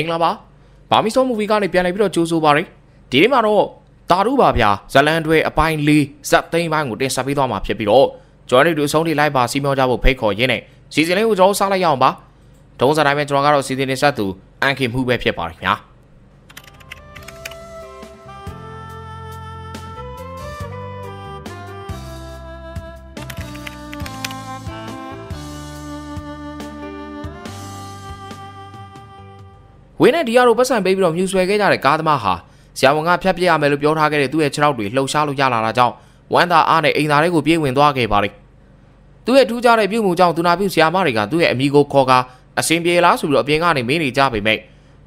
င်္ဂလာပါဘာမီဆိုမူဗီကနေပြန်လည်ပြီးတော့ကြိုးဆိုပါရယ်ဒီနေ့မှာတော့တာရုပါဗျာဇလန်တွေအပိုင်း၄ဇက်သိန်းပိုင်းကိုတင်ဆက်ပေးသွားမှာဖြစ်ပြီးတော့ကျွန်တော်တို့အဆုံးထိလိုက်ပါစီမျောကြဖို့ဖိတ်ခေါ်ရင်းနဲ့စီစဉ်လေးကိုကျွန်တော်စားလိုက်ရအောင်ပါဒုံးစတိုင်းပဲကျွန်တော်ကတော့စီစဉ်နေဆက်သူအန်ခင်မှုပဲဖြစ်ပါတယ်ခင်ဗျာ ဝင်းနဲ့ဒီယာတို့ပတ်စံပေးပြီးတော့မြူဆွဲခဲ့ကြတဲ့ကားသမားဟာဆရာဝန်ကဖြတ်ပြရမယ်လို့ပြောထားခဲ့တဲ့သူ့ရဲ့ခြေထောက်တွေလှုပ်ရှားလို့ရလာတာကြောင့်ဝမ်းသာအားနဲ့အိမ်သားတွေကိုပြေးဝင်သွားခဲ့ပါတယ်။သူ့ရဲ့ထူးခြားတဲ့ပြုမှုကြောင့်သူနာပြုဆရာမတွေကသူ့ရဲ့အမိကိုခေါ်ကာအစင်ပြေလားဆိုပြီးတော့အပြင်ကနေမင်းနေကြပေမဲ့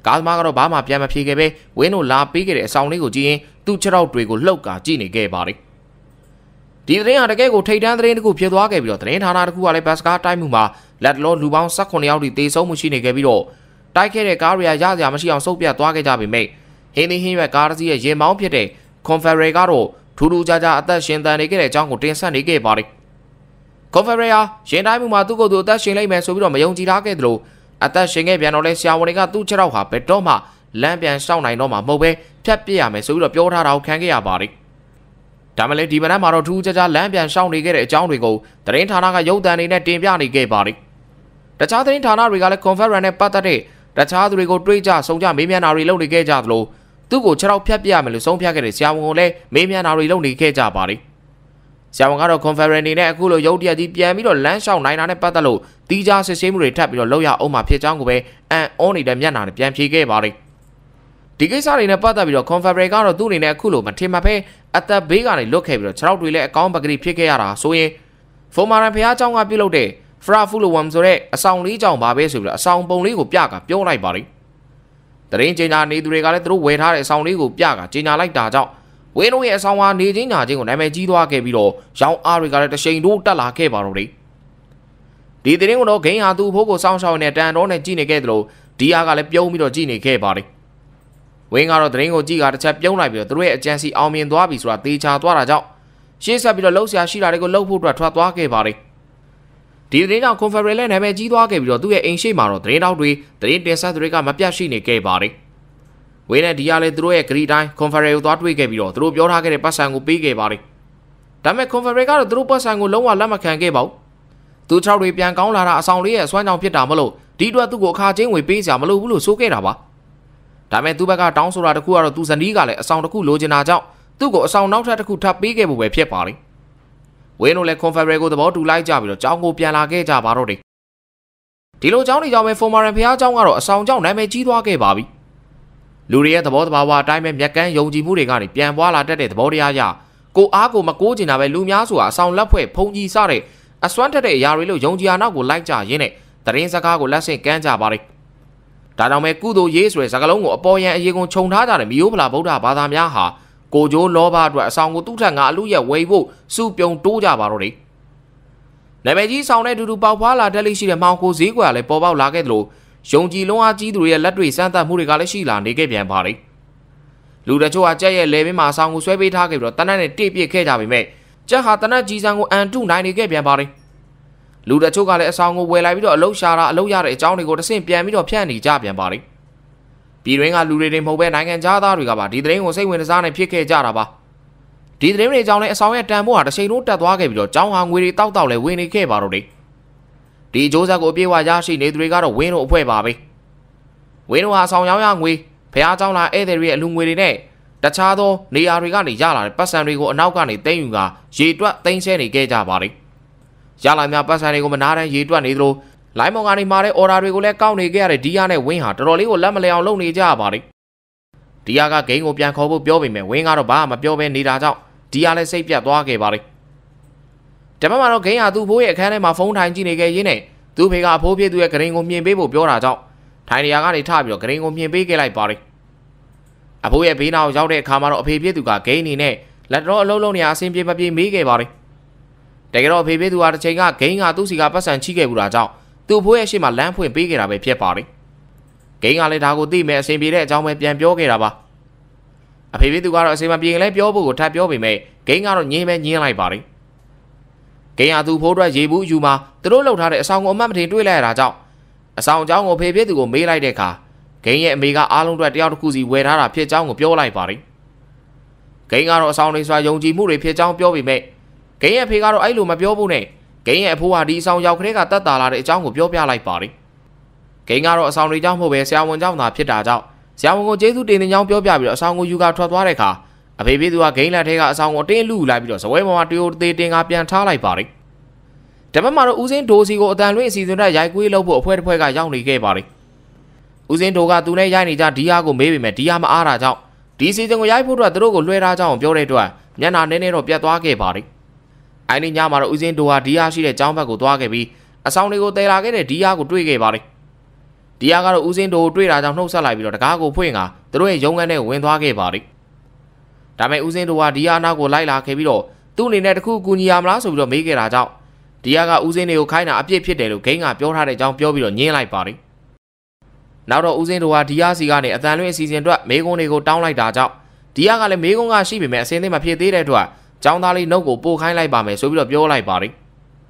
ကားသမားကတော့ဘာမှပြန်မဖြေခဲ့ပဲဝင်းတို့လာပေးခဲ့တဲ့အဆောင်လေးကိုကြည့်ရင်သူ့ခြေထောက်တွေကိုလှုပ်ကာကြည့်နေခဲ့ပါတယ်။ဒီသတင်းဟာတကယ်ကိုထိတ်တန်းသတင်းတစ်ခုဖြစ်သွားခဲ့ပြီးတော့သတင်းဌာနတစ်ခုကလည်းဘတ်စကားတိုက်မှုမှာလက်လောလူပေါင်း18ယောက်ထိတေဆုံးမှုရှိနေခဲ့ပြီးတော့ တိုက်ခဲ့တဲ့ကားတွေကရစရာမရှိအောင်စုပ်ပြတ်သွားခဲ့ကြပေမဲ့ဟင်းသင်းဟင်းရွက်ကားတစ်စီးရဲ့ရင်မောင်းဖြစ်တဲ့ Confederate ကတော့ထူးထူးခြားခြားအသက်ရှင်တန်နေခဲ့တဲ့အကြောင်းကိုတင်ဆက်နေခဲ့ပါတယ်။ Confederate ဟာရင်တိုင်းမှုမှာသူ့ကိုယ်သူအသက်ရှင်လိုက်မယ်ဆိုပြီးတော့မယုံကြည်ထားခဲ့သလိုအသက်ရှင်ခဲ့ပြန်တော့လဲဆရာဝန်တွေကသူ့ခြေထောက်ဟာဘယ်တော့မှလမ်းပြန်ရှောင်းနိုင်တော့မှာမဟုတ်ပဲဖြတ်ပြစ်ရမယ်ဆိုပြီးတော့ပြောထားတာကိုခံခဲ့ရပါတယ်။ဒါမှလည်းဒီမနက်မှာတော့ထူးခြားခြားလမ်းပြန်ရှောင်းနေခဲ့တဲ့အကြောင်းတွေကိုသတင်းဌာနကရုပ်သံတွေနဲ့တင်ပြနေခဲ့ပါတယ်။တခြားသတင်းဌာနတွေကလည်း Confederate နဲ့ပတ်သက်တဲ့ တခြားသူတွေကိုတွေးကြဆုံကြမေးမြန်းတာတွေလုပ်နေခဲ့ကြသလိုသူ့ကိုခြေထောက်ဖြတ်ပြရမယ်လို့ဆုံးဖြတ်ခဲ့တဲ့ဆရာဝန်ကလည်းမေးမြန်းတာတွေလုပ်နေခဲ့ကြပါတယ်။ဆရာဝန်ကတော့ conference နေနဲ့အခုလိုရုပ်တရက်ကြီးပြန်ပြီးတော့လမ်းလျှောက်နိုင်တာနဲ့ပတ်သက်လို့တီးခြားစစ်ဆေးမှုတွေထပ်ပြီးတော့လုပ်ရအောင်မှာဖြစ်ကြောင်းကိုပဲအန်အောနေတဲ့မျက်နှာနဲ့ပြန်ဖြေခဲ့ပါတယ်။ဒီကိစ္စတွေနဲ့ပတ်သက်ပြီးတော့ conference ကတော့သူ့အနေနဲ့အခုလိုမထင်မှတ်ပဲအသက်ဘေးကနေလွတ်ခဲ့ပြီးတော့ခြေထောက်တွေလည်းအကောင်းပကတိဖြစ်ခဲ့ရတာဆိုရင်ဖိုမာရန်ဖះเจ้าကပြုတ်လုပ်တဲ့ Fra Fulwam ဆိုတဲ့အဆောင်လေးကြောင်ပါပဲဆိုပြီးတော့အဆောင်ပုံလေးကိုပြကပြောလိုက်ပါတယ်တရင်ကျင်ညာနေသူတွေကလည်းသူတို့ဝယ်ထားတဲ့အဆောင်လေးကိုပြကကျင်ညာလိုက်တာကြောင့်ဝင်းတို့ရဲ့အဆောင်ဟာနေချင်းညာချင်းကိုနာမည်ကြီးသွားခဲ့ပြီးတော့ရောင်းအားတွေကလည်းတရှိန်တို့တက်လာခဲ့ပါတော့တယ်ဒီတရင်ကတော့ဂိမ်းဟာသူ့ဖိုးကိုစောင်းရှောင်းနေတန်တော့နဲ့ကြည့်နေခဲ့သလိုဒီအားကလည်းပြုံးပြီးတော့ကြည့်နေခဲ့ပါတယ်ဝင်းကတော့တရင်ကိုကြည့်ကတစ်ချက်ပြုံးလိုက်ပြီးတော့သူတို့ရဲ့အကြံစီအောင်မြင်သွားပြီဆိုတာသေချာသွားတာကြောင့်ရှေ့ဆက်ပြီးတော့လှုပ်ရှားရှိတာတွေကိုလှုပ်ဖို့အတွက်ထွက်သွားခဲ့ပါတယ် ဒီသတင်းကြောင့် conference နဲ့နာမည်ကြီးသွားခဲ့ပြီးတော့သူ့ရဲ့အိမ်ရှိမှာတော့သတင်းတောက်တွေသတင်းတင်ဆက်သူတွေကမပြတ်ရှိနေခဲ့ပါတယ်။ဝင်းနဲ့ဒီကလည်းသူတို့ရဲ့ဂရီတိုင်း conference ကိုသွားတွေ့ခဲ့ပြီးတော့သူတို့ပြောထားခဲ့တဲ့ပတ်စံကိုပေးခဲ့ပါတယ်။ဒါပေမဲ့ conference ကတော့သူတို့ပတ်စံကိုလုံးဝလက်မခံခဲ့ပါဘူး။သူ၆တွေပြန်ကောင်းလာတာအဆောင်လေးရဲ့အစွမ်းကြောင့်ဖြစ်တာမလို့ဒီအတွက်သူ့ကိုအခါချင်းဝေပေးစရာမလိုဘူးလို့ဆိုခဲ့တာပါ။ဒါပေမဲ့သူ့ဘက်ကတောင်းဆိုတာတခုကတော့သူဇနီးကလည်းအဆောင်တစ်ခုလိုချင်တာကြောင့်သူ့ကိုအဆောင်နောက်ထပ်တစ်ခုထပ်ပေးခဲ့ဖို့ပဲဖြစ်ပါတယ်။ ဝင်းတို့လည်း Confederate ကိုသဘောတူလိုက်ကြပြီးတော့ကျောင်းကိုပြန်လာခဲ့ကြပါတော့တယ်ဒီလိုကျောင်းတွေကြောင့်ပဲ Formaran ဖះကျောင်းကတော့အဆောင်ကျောင်းနာမည်ကြီးသွားခဲ့ပါပြီလူတွေရဲ့သဘောတဘာဝအတိုင်းပဲမြက်ကန်းယုံကြည်မှုတွေကနေပြန်ပွားလာတတ်တဲ့သဘောတရားအရကိုအားကိုမကိုးကျင်တာပဲလူများဆိုတာအဆောင်လက်ဖွဲ့ဖုန်ကြီးစတဲ့အစွမ်းထက်တဲ့အရာတွေလို့ယုံကြည်အားနောက်ကိုလိုက်ကြရင်းနဲ့တရင်စကားကိုလက်ဆင့်ကမ်းကြပါလိမ့်ဒါကြောင့်ပဲကုသိုလ်ရေးဆိုတဲ့စကားလုံးကိုအပေါ်ယံအရေးကုန်ခြုံထားကြတဲ့မိယိုးဖလာဗုဒ္ဓဘာသာများဟာ ကိုကျိုးလောဘအတွက်အဆောင်ကိုသူ့ထက်ငါအလူရဲ့ဝေဖို့စုပြုံတိုးကြပါတော့တယ်နာမည်ကြီးဆောင်တဲ့တူတူပေါက်ဖွာလာတက်လိရှိတဲ့မောင်ကိုဈေးကွာလည်းပေါ်ပေါက်လာခဲ့သလိုယုံကြည်လုံးအားကြီးသူတွေရဲ့လက်တွေစမ်းသပ်မှုတွေကလည်းရှိလာနေခဲ့ပြန်ပါတယ်လူတချို့ကကြက်ရဲ့လေဘင်းမှာအဆောင်ကိုဆွဲပေးထားခဲ့ပြီးတော့တနက်နဲ့တိပစ်ခဲ့ကြပေမဲ့ကြက်ဟာတနက်ကြီးစံကိုအန်တုနိုင်နေခဲ့ပြန်ပါတယ်လူတချို့ကလည်းအဆောင်ကိုဝယ်လိုက်ပြီးတော့အလုရှာတာအလုရတဲ့အကြောင်းတွေကိုတဆင့်ပြန်ပြီးတော့ဖြန့်နေကြပြန်ပါတယ် ပြည်တွင်းကလူတွေတွေမဟုတ်ပဲနိုင်ငံသားတွေကပါဒီသတင်းကိုစိတ်ဝင်စားနေဖြစ်ခဲ့ကြတာပါဒီသတင်းတွေကြောင့်လည်းအဆောင်ရဲ့တန်ဖိုးဟာတစ်ချိန်လုံးတက်သွားခဲ့ပြီးတော့ကျောင်းဟာငွေတွေတောက်တောက်လဲဝင်နေခဲ့ပါတော့တယ်ဒီအကျိုးဆက်ကိုအပြည့်အဝရရှိနေသူတွေကတော့ဝင်းတို့အဖွဲ့ပါပဲဝင်းတို့ဟာဆောင်ရောင်းရငွေဖះเจ้าလာဧည့်သည်တွေရဲ့အလူငွေတွေနဲ့တခြားသောနေရာတွေကနေရလာတဲ့ပတ်စံတွေကိုအနောက်ကနေသိမ်းယူကရေတွက်သိမ်းဆဲနေခဲ့ကြပါတယ်ရလာများပတ်စံတွေကိုမနာတဲ့ရေတွက်နေသလို လိုင်းမောင်ကနေမှာတဲ့ order တွေကိုလည်းကောက်နေခဲ့ရတဲ့ဒီယာနဲ့ဝင်းဟာတော်တော်လေးကိုလက်မလဲအောင်လုပ်နေကြရပါတယ်ဒီယာကဂိမ်းကိုပြန်ခေါ်ဖို့ပြောပေမဲ့ဝင်းကတော့ဘာမှမပြောဘဲနေတာကြောင့်ဒီယာလည်းစိတ်ပြတ်သွားခဲ့ပါတယ်တပတ်မှာတော့ဂိမ်းဟာသူ့ဖိုးရဲ့အခန်းထဲမှာဖုန်းထိုင်ကြည့်နေခဲ့ရင်းနဲ့သူ့ဖေကအဖိုးဖြစ်သူရဲ့ဂရင်ကိုမြင်ပေးဖို့ပြောတာကြောင့်ထိုင်နေရာကနေထပြီးတော့ဂရင်ကိုမြင်ပေးခဲ့လိုက်ပါတယ်အဖိုးရဲ့ဘေးနာကိုရောက်တဲ့အခါမှာတော့အဖေဖြစ်သူကဂိမ်းအနေနဲ့လက်တော်အလုံးလုံးနေရာအဆင်ပြေမပြေမေးခဲ့ပါတယ်တကယ်တော့အဖေဖြစ်သူဟာတစ်ချိန်ကဂိမ်းကသူ့စီကပတ်စံချိခဲ့ဘူးတာကြောင့် သူ့ဖိုးရဲ့ရှေ့မှာလမ်းဖွင့်ပေးခဲ့တာပဲဖြစ်ပါတယ်။ဂိမ်းကလည်းဒါကိုသိမဲ့အဆင်ပြေတဲ့အကြောင်းပဲပြန်ပြောခဲ့တာပါ။အဖေဖေသူကတော့အဆင်မပြေရင်လည်းပြောဖို့ကိုထပ်ပြောပေမဲ့ဂိမ်းကတော့ညင်းပဲညင်းလိုက်ပါတယ်။ဂိမ်းကသူ့ဖိုးအတွက်ရေဘူးယူမှာသူတို့လှုပ်ထားတဲ့အဆောင်ကိုအမတ်မထင်တွေ့လိုက်ရတာကြောင့်အဆောင်အကြောင်းကိုဖေဖေသူကိုမေးလိုက်တဲ့အခါဂဂိမ်းရဲ့အမေကအားလုံးအတွက်တယောက်တစ်ခုစီဝယ်ထားတာဖြစ်ကြောင်းကိုပြောလိုက်ပါတယ်ဂိမ်းကတော့အဆောင်တွေစွာယုံကြည်မှုတွေဖြစ်ကြောင်းပြောပေမဲ့ဂိမ်းရဲ့ဖေကတော့အဲ့လိုမပြောဘူးနဲ့ ဂိမ်းရဲ့အဖိုးဟာဒီအဆောင်ရောက်ခတဲ့ကတတ်တာလာတဲ့အကြောင်းကိုပြောပြလိုက်ပါတယ်ဂိမ်းကတော့အဆောင်တွေကြောင့်မဟုတ်ပဲဆရာဝန်ကြောင့်သာဖြစ်တာကြောင့်ဆရာဝန်ကိုကျေးဇူးတင်တဲ့ကြောင်းပြောပြပြီးတော့အဆောင်ကိုယူကထွက်သွားတဲ့အခါအဖေဖေသူကဂိမ်းလက်ထဲကအဆောင်ကိုတင်းလူလိုက်ပြီးတော့ဇပွဲပေါ်မှာတရိုသေးတင်ကပြန်ထားလိုက်ပါတယ်။တပတ်မှာတော့ဦးစင်းဒိုစီကိုအတန်လွင့်အစီအစဉ်နဲ့ရိုက်ကွေးလုပ်ဖို့အဖွဲ့တစ်ဖွဲ့ကရောက်နေခဲ့ပါတယ်။ဦးစင်းဒိုကသူနဲ့ရိုက်နေကြဒီယာကိုမေးပေမဲ့ဒီယာမအားတာကြောင့်ဒီစီစဉ်ကိုရိုက်ဖို့အတွက်သူတို့ကိုလွှဲထားကြအောင်ပြောတဲ့အတွက်မျက်နှာနည်းနည်းတော့ပြတ်သွားခဲ့ပါတယ်။ အဲဒီညမှာတော့ဦးစင်းဒိုဟာဒီယာရှိတဲ့ကျောင်းဘက်ကိုသွားခဲ့ပြီးအဆောင်တွေကိုတည်လာခဲ့တဲ့ဒီယာကိုတွေ့ခဲ့ပါတယ်။ဒီယာကတော့ဦးစင်းဒိုကိုတွေ့တာကြောင့်နှုတ်ဆက်လိုက်ပြီးတော့တကားကိုဖွင့်ကသူတို့ရဲ့ရုံးခန်းထဲဝင်သွားခဲ့ပါတယ်။ဒါပေမဲ့ဦးစင်းဒိုဟာဒီယာနာကိုလိုက်လာခဲ့ပြီးတော့သူ့အနေနဲ့တခုကူညီရမလားဆိုပြီးတော့မေးခဲ့တာကြောင့်ဒီယာကဦးစင်းတွေကိုခိုင်းတာအပြစ်ဖြစ်တယ်လို့ဂိမ်းကပြောထားတဲ့အကြောင်းပြောပြီးတော့ညင်းလိုက်ပါတယ်။နောက်တော့ဦးစင်းတို့ဟာဒီယာစီကနေအတန်လွင့်အစီအစဉ်အတွက်မေကုန်းတွေကိုတောင်းလိုက်တာကြောင့်ဒီယာကလည်းမေကုန်းကရှိပေမဲ့အစင်းသိမဖြစ်သေးတဲ့အတွက် ចောင်းသားလေးနှုတ်ကိုပို့ခိုင်းလိုက်ပါမယ်ဆိုပြီးတော့ပြောလိုက်ပါတယ်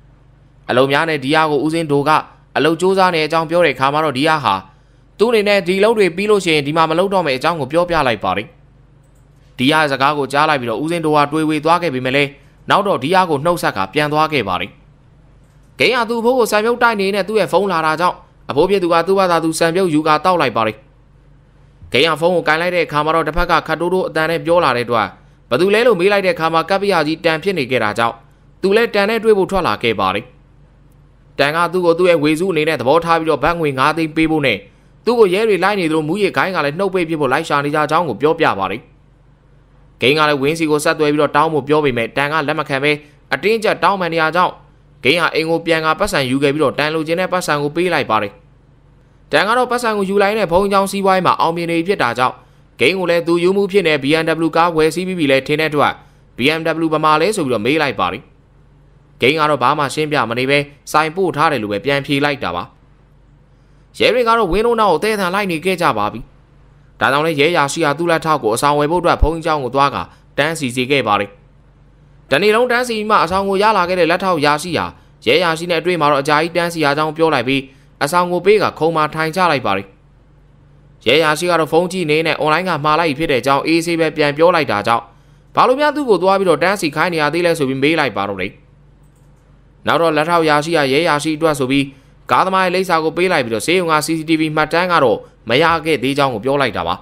။အလုံများနဲ့ဒီယာကိုဦးစင်းတို့ကအလုံစူးစမ်းနေအကြောင်းပြောတဲ့ခါမှာတော့ဒီယာဟာသူ့အနေနဲ့ဒီလုံးတွေပြီးလို့ရှိရင်ဒီမှာမလုပ်တော့မယ့်အကြောင်းကိုပြောပြလိုက်ပါတယ်။ဒီယာစကားကိုကြားလိုက်ပြီးတော့ဦးစင်းတို့ဟာတွေးဝေသွားခဲ့ပြီမလဲနောက်တော့ဒီယာကိုနှုတ်ဆက်ကပြန်သွားခဲ့ပါတယ်။ဂိမ်းဟာသူ့ဘိုးကိုဆံပြုတ်တိုက်နေတဲ့သူ့ရဲ့ဖုန်းလာတာကြောင့်အဖိုးပြသူကသူ့ဘာသာသူဆံပြုတ်ယူကတောက်လိုက်ပါလေဂိမ်းဟာဖုန်းကိုကင်လိုက်တဲ့အခါမှာတော့တစ်ဖက်ကခတ်တိုးတိုးအတန်နဲ့ပြောလာတဲ့အတွက် ဘသူလဲလို့မေးလိုက်တဲ့အခါမှာကပ်ပရကြီးတန်ဖြစ်နေခဲ့တာကြောင့်သူလဲတန်နဲ့တွေ့ဖို့ထွက်လာခဲ့ပါလေတန်ကသူ့ကိုသူ့ရဲ့ဝေစုအနေနဲ့သဘောထားပြီးတော့ဘတ်ငွေ9သိန်းပေးဖို့နဲ့သူ့ကိုရဲတွေလိုက်နေသလိုမူးရဂိုင်းကလည်းနှုတ်ပိတ်ပြဖို့လိုက်ရှာနေကြအကြောင်းကိုပြောပြပါလေဂိမ်းကလည်းဝင်းစီကိုဆက်သွဲပြီးတော့တောင်းဖို့ပြောပေမဲ့တန်ကလက်မခံပဲအတင်းကျပ်တောင်းပန်နေရကြောင်းဂိမ်းဟာအိမ်ကိုပြန်ကပတ်စံယူခဲ့ပြီးတော့တန်လိုချင်တဲ့ပတ်စံကိုပေးလိုက်ပါတယ်တန်ကတော့ပတ်စံကိုယူလိုက်တဲ့ဘုံချောင်းစီးပွားရေးမှာအောင်မြင်နေဖြစ်တာကြောင့် ဂိမ်းကိုလည်းသူယူမှုဖြစ်နေ BMW ကားဝယ်စီးပြီးပြီလဲထင်းတဲ့အတွက် BMW ဗမာလဲဆိုပြီးတော့မေးလိုက်ပါတယ်ဂိမ်းကတော့ဘာမှရှင်းပြမနေပဲစိုင်ပို့ထားတယ်လို့ပဲပြန်ဖြေလိုက်တာပါရဲတွေကတော့ဝင်းလုံးနောက်ကိုတဲထန်လိုက်နေခဲ့ကြပါပြီဒါကြောင့်လဲရဲရာရှိယာသူ့လက်ထောက်ကိုအဆောင်ဝယ်ဖို့အတွက်ဘုံချောင်းကိုသွားကတန်းစီစီခဲ့ပါတယ်တနေ့လုံးတန်းစီမှအဆောင်ကိုရလာခဲ့တဲ့လက်ထောက်ရာရှိရာရဲရာရှိနဲ့အတွေ့မှာတော့အကြာကြီးတန်းစီရာကြောင်းပြောလိုက်ပြီးအဆောင်ကိုပေးကခုံမာထိုင်ချလိုက်ပါရီ ရဲရာရှိကတော့ဖုန်းကြည့်နေနဲ့အွန်လိုင်းကမှားလိုက်ဖြစ်တဲ့အကြောင်းအေးဆေးပဲပြန်ပြောလိုက်တာကြောင့်ဘာလို့များသူ့ကိုသွားပြီးတော့တန်းစီခိုင်းနေရသေးလဲဆိုပြီးမေးလိုက်ပါတော့လေနောက်တော့လက်ထောက်ရာရှိရရဲရာရှိအတွက်ဆိုပြီးကားသမားရဲ့လိပ်စာကိုပေးလိုက်ပြီးတော့ဆေးရုံက CCTV မှတ်တမ်းကတော့မရခဲ့သေးကြောင်းကိုပြောလိုက်တာပါ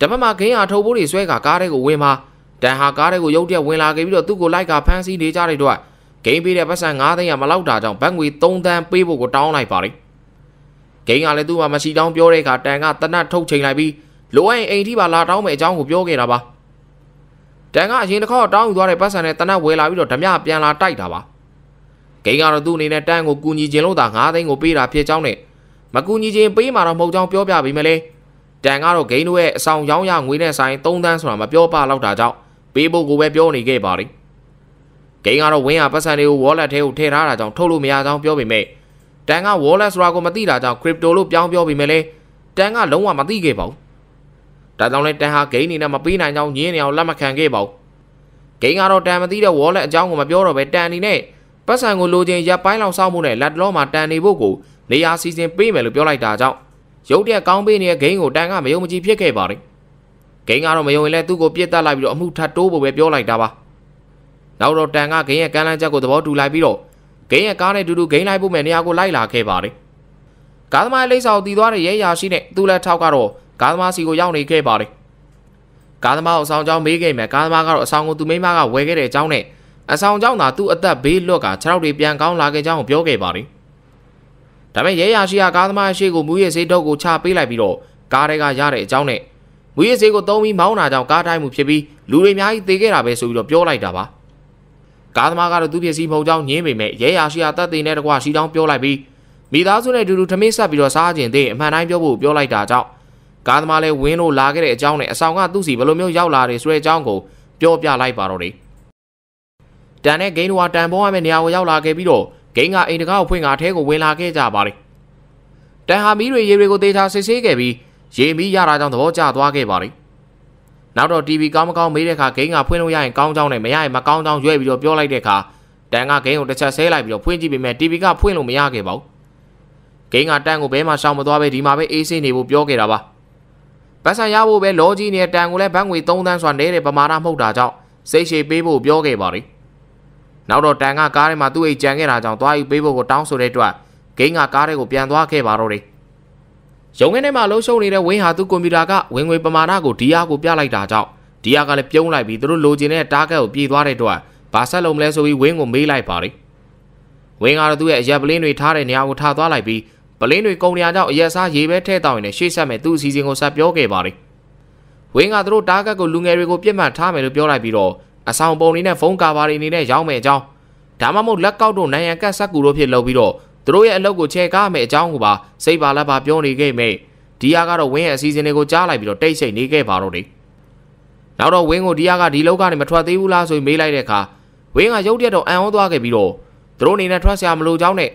တပတ်မှာခင်းရထုတ်ဖို့တွေဆွဲကကားတွေကိုဝင်မှာတန်ဟာကားတွေကိုရုတ်တရက်ဝင်လာခဲ့ပြီးတော့သူ့ကိုလိုက်ကဖမ်းဆီးနေကြတဲ့အတွက်ဂိမ်းပေးတဲ့ပတ်စံ9သိန်းကမလောက်တာကြောင့်ဘတ်ငွေ3သန်းပေးဖို့ကိုတောင်းလိုက်ပါတယ် ဂိမ်းကလည်းသူ့မှာမရှိတောင်းပြောတဲ့အခါတန်ကတနတ်ထုတ်ချိန်လိုက်ပြီးလိုအပ်ရင်အိမ်ထိပါလာတောင်းမယ်အကြောင်းကိုပြောခဲ့တာပါတန်ကအရင်တစ်ခေါက်တောင်းယူသွားတဲ့ပတ်စံနဲ့တနတ်ဝယ်လာပြီးတော့ဓမြပြန်လာတိုက်တာပါဂိမ်းကတော့သူ့အနေနဲ့တန်ကိုကူညီခြင်းလို့သာ9သိန်းကိုပေးတာဖြစ်ကြောင်းနဲ့မကူညီခြင်းပေးမှာတော့မဟုတ်ကြောင်းပြောပြပြီးမလဲတန်ကတော့ဂိမ်းတို့ရဲ့အဆောင်ရောင်းရငွေနဲ့ဆိုင်3သန်းဆိုတာမပြောပါတော့တာကြောင့်ပေးဖို့ကိုပဲပြောနေခဲ့ပါတယ်ဂိမ်းကတော့ဝင်းရပတ်စံတွေကို wallet ထဲကိုထည့်ထားတာကြောင့်ထုတ်လို့မရကြောင်းပြောပေမဲ့ တန်က wallet ဆိုတာကိုမသိတာကြောင့် crypto လို့ပြောင်းပြောပေမဲ့လေတန်ကလုံးဝမသိခဲ့ပါဘူးဒါကြောင့်လဲတန်ဟာဂိမ်းနေနဲ့မပေးနိုင်ကြောင်းညင်းနေအောင်လက်မခံခဲ့ပါဘူးဂိမ်းကတော့တန်မသိတဲ့ wallet အကြောင်းကိုမပြောတော့ပဲတန်အနေနဲ့ပတ်စံကိုလိုချင်ရပ်ပိုင်းလောက်စောင့်မှုနဲ့လက်လောမှာတန်နေဖို့ကိုနေရာစီစဉ်ပေးမယ်လို့ပြောလိုက်တာကြောင့်ရုတ်တရက်ကောင်းပေးနေတဲ့ဂိမ်းကိုတန်ကမယုံမကြည်ဖြစ်ခဲ့ပါတယ်ဂိမ်းကတော့မယုံရင်လည်းသူ့ကိုပြစ်တက်လိုက်ပြီးတော့အမှုထပ်တိုးဖို့ပဲပြောလိုက်တာပါနောက်တော့တန်ကဂိမ်းရဲ့ကမ်းလမ်းချက်ကိုသဘောတူလိုက်ပြီးတော့ ဂိမ်းရဲ့ကားနဲ့တူတူဂိမ်းလိုက်ဖို့မဲ့နေရာကိုလိုက်လာခဲ့ပါတယ်ကားသမားလိမ့်စာကိုတီးသွားတဲ့ရဲရာရှိနဲ့သူ့လက်ထောက်ကတော့ကားသမားစီကိုရောက်နေခဲ့ပါတယ်ကားသမားကိုအဆောင်ကြောင်းမေးခဲ့မယ်ကားသမားကတော့အဆောင်ကိုသူမိမကဝယ်ခဲ့တဲ့အကြောင်းနဲ့အဆောင်ကြောင်းသာသူ့အသက်ဘေးလွတ်ကခြေထောက်တွေပြန်ကောင်းလာခဲ့ကြောင်းကိုပြောခဲ့ပါတယ်ဒါပေမဲ့ရဲရာရှိကကားသမားရှေ့ကိုမူရည်စေးတုပ်ကိုချပေးလိုက်ပြီးတော့ကားတွေကရတဲ့အကြောင်းနဲ့မူရည်စေးကိုသုံးပြီးမောင်းတာကြောင့်ကားတိုင်းမှုဖြစ်ပြီးလူတွေအများကြီးသေခဲ့တာပဲဆိုပြီးတော့ပြောလိုက်တာပါ ကားသမားကတော့သူ့ပစ္စည်းမဟုတ်ကြောင်းညင်းပေမဲ့ရဲရာရှိကတပ်သိနဲ့တကွာရှိကြောင်းပြောလိုက်ပြီးမိသားစုနဲ့အတူတူထမင်းဆက်ပြီးတော့စားခြင်းတဲ့အမှန်တိုင်းပြောဖို့ပြောလိုက်တာကြောင့်ကားသမားလည်းဝင်းလို့လာခဲ့တဲ့အကြောင်းနဲ့အဆောင်ကသူ့စီဘယ်လိုမျိုးရောက်လာတယ်ဆိုတဲ့အကြောင်းကိုပြောပြလိုက်ပါတော့တယ်တန်နဲ့ဂိမ်းတို့ကတန်ပေါ်ရမယ့်နေရာကိုရောက်လာခဲ့ပြီးတော့ဂိမ်းကအိမ်တကားကိုဖွင့်ကာထဲကိုဝင်လာခဲ့ကြပါတယ်တန်ဟာမီးတွေရေတွေကိုတေချာစစ်ဆေးခဲ့ပြီးရေမီးရတာကြောင့်သဘောကျသွားခဲ့ပါတယ် နောက်တော့ TV ကောင်းမကောင်းမေးတဲ့အခါဂိမ်းကဖွင့်လို့ရရင်ကောင်းကြောင်းနဲ့မရရင်မကောင်းကြောင်းရွေးပြီးတော့ပြောလိုက်တဲ့အခါတန်ကဂိမ်းကိုတစ်ချက်ဆဲလိုက်ပြီးတော့ဖွင့်ကြည့်ပေမဲ့ TV ကဖွင့်လို့မရခဲ့ပါဘူးဂဂိမ်းကတန်ကိုဘဲမှရှောင်မသွားပဲဒီမှာပဲအေးဆေးနေဖို့ပြောခဲ့တာပါပတ်စံရဖို့ပဲလောကြီးနေတဲ့တန်ကိုလည်းဘန်းငွေ3သန်းစွာနေတဲ့ပမာဏမဟုတ်တာကြောင့်စိတ်ရှည်ပေးဖို့ပြောခဲ့ပါတယ်နောက်တော့တန်ကကားထဲမှာသူ့အိတ်ကြံခဲ့တာကြောင့်သွားယူပေးဖို့ကိုတောင်းဆိုတဲ့အတွက်ဂိမ်းကကားထဲကိုပြန်သွားခဲ့ပါတော့တယ် ရုံငင်းထဲမှာလှုပ်ရှုပ်နေတဲ့ဝင်းဟာသူ့ကွန်ပျူတာကဝင်ငွေပမာဏကိုဒီယာကိုပြလိုက်တာကြောင့်ဒီယာကလည်းပြုံးလိုက်ပြီးသူတို့လိုချင်တဲ့တားကတ်ကိုပြေးသွားတဲ့အတွက်ဘာဆက်လုံးမလဲဆိုပြီးဝင်းကိုမေးလိုက်ပါတယ်ဝင်းကတော့သူ့ရဲ့အရက်ပလင်းတွေထားတဲ့နေရာကိုထားသွားလိုက်ပြီးပလင်းတွေကုန်နေရကြောင့်အရက်စားရေပဲထဲတောင်းရင်ရှေ့ဆက်မဲ့သူ့အစီအစဉ်ကိုဆက်ပြောခဲ့ပါတယ်ဝင်းကသူတို့တားကတ်ကိုလူငယ်တွေကိုပြစ်မှတ်ထားမယ်လို့ပြောလိုက်ပြီးတော့အဆောင်ပုံတွေနဲ့ဖုန်းကာဘာတွေအနေနဲ့ရောင်းမယ်အကြောင်းဒါမှမဟုတ်လက်ကောက်တို့နိုင်ရန်ကတ်ဆက်ကူတို့ဖြစ်လုပ်ပြီးတော့ သူတို့ရဲ့အလုပ်ကိုချဲကားမယ်အကြောင်းကိုပါစိတ်ပါလက်ပါပြောနေခဲ့မိဒီယာကတော့ဝင်းရဲ့အစီအစဉ်တွေကိုကြားလိုက်ပြီးတော့တိတ်ဆိတ်နေခဲ့ပါတော့တယ်နောက်တော့ဝင်းကိုဒီယာကဒီလောက်ကနေမထွက်သေးဘူးလားဆိုပြီးမေးလိုက်တဲ့အခါဝင်းကရုတ်တရက်တော့အံ့ဩသွားခဲ့ပြီးတော့သူတို့အနေနဲ့ထွက်ဆရာမလို့ကြောင်းနဲ့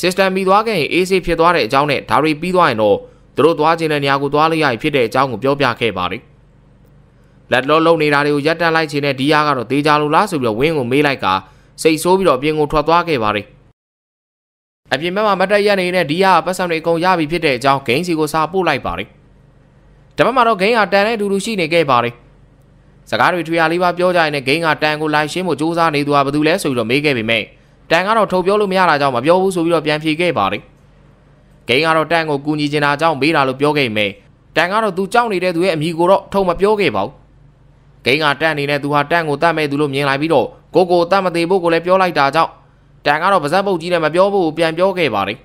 system ပြီးသွားခဲ့ရင် AC ဖြစ်သွားတဲ့အကြောင်းနဲ့ဒါတွေပြီးသွားရင်တော့သူတို့သွားခြင်းတဲ့နေရာကိုသွားလို့ရပြီဖြစ်တဲ့အကြောင်းကိုပြောပြခဲ့ပါတယ်လက်လောလုံးနေတာတွေကိုရပ်တန့်လိုက်ခြင်းနဲ့ဒီယာကတော့တေးကြလို့လားဆိုပြီးတော့ဝင်းကိုမေးလိုက်ကစိတ်ဆိုးပြီးတော့အပြင်ကိုထွက်သွားခဲ့ပါတယ် အပြင်ဘက်မှာမတ်တက်ရက်နေတဲ့ဒီယာပတ်စံတွေအကုန်ရပြီဖြစ်တဲ့အကြောင်းဂိမ်းစီကိုစာပို့လိုက်ပါတယ်တပတ်မှာတော့ဂိမ်းကတန်တဲ့အတူတူရှိနေခဲ့ပါတယ်စကားတွေထွေရလေးပါပြောကြရင်လည်းဂိမ်းကတန်ကိုလိုက်ရှင်းဖို့စူးစမ်းနေသူကဘယ်သူလဲဆိုပြီးတော့မေးခဲ့ပေမဲ့တန်ကတော့ထုတ်ပြောလို့မရတာကြောင့်မပြောဘူးဆိုပြီးတော့ပြန်ဖြေခဲ့ပါတယ်ဂိမ်းကတော့တန်ကိုကူညီချင်တာကြောင့်မေးတာလို့ပြောခဲ့ပေမဲ့တန်ကတော့သူကြောက်နေတဲ့သူရဲ့အမိကိုတော့ထုတ်မပြောခဲ့ပါဘူးဂိမ်းကတန်အနေနဲ့သူဟာတန်ကိုတတ်မဲ့သူလို့မြင်လိုက်ပြီးတော့ကိုကိုတတ်မသေးဖို့ကိုလည်းပြောလိုက်တာကြောင့် တန်ကတော့ပါဇက်ပုတ်ကြီးနဲ့မပြောဖို့ပြန်ပြောခဲ့ပါတယ်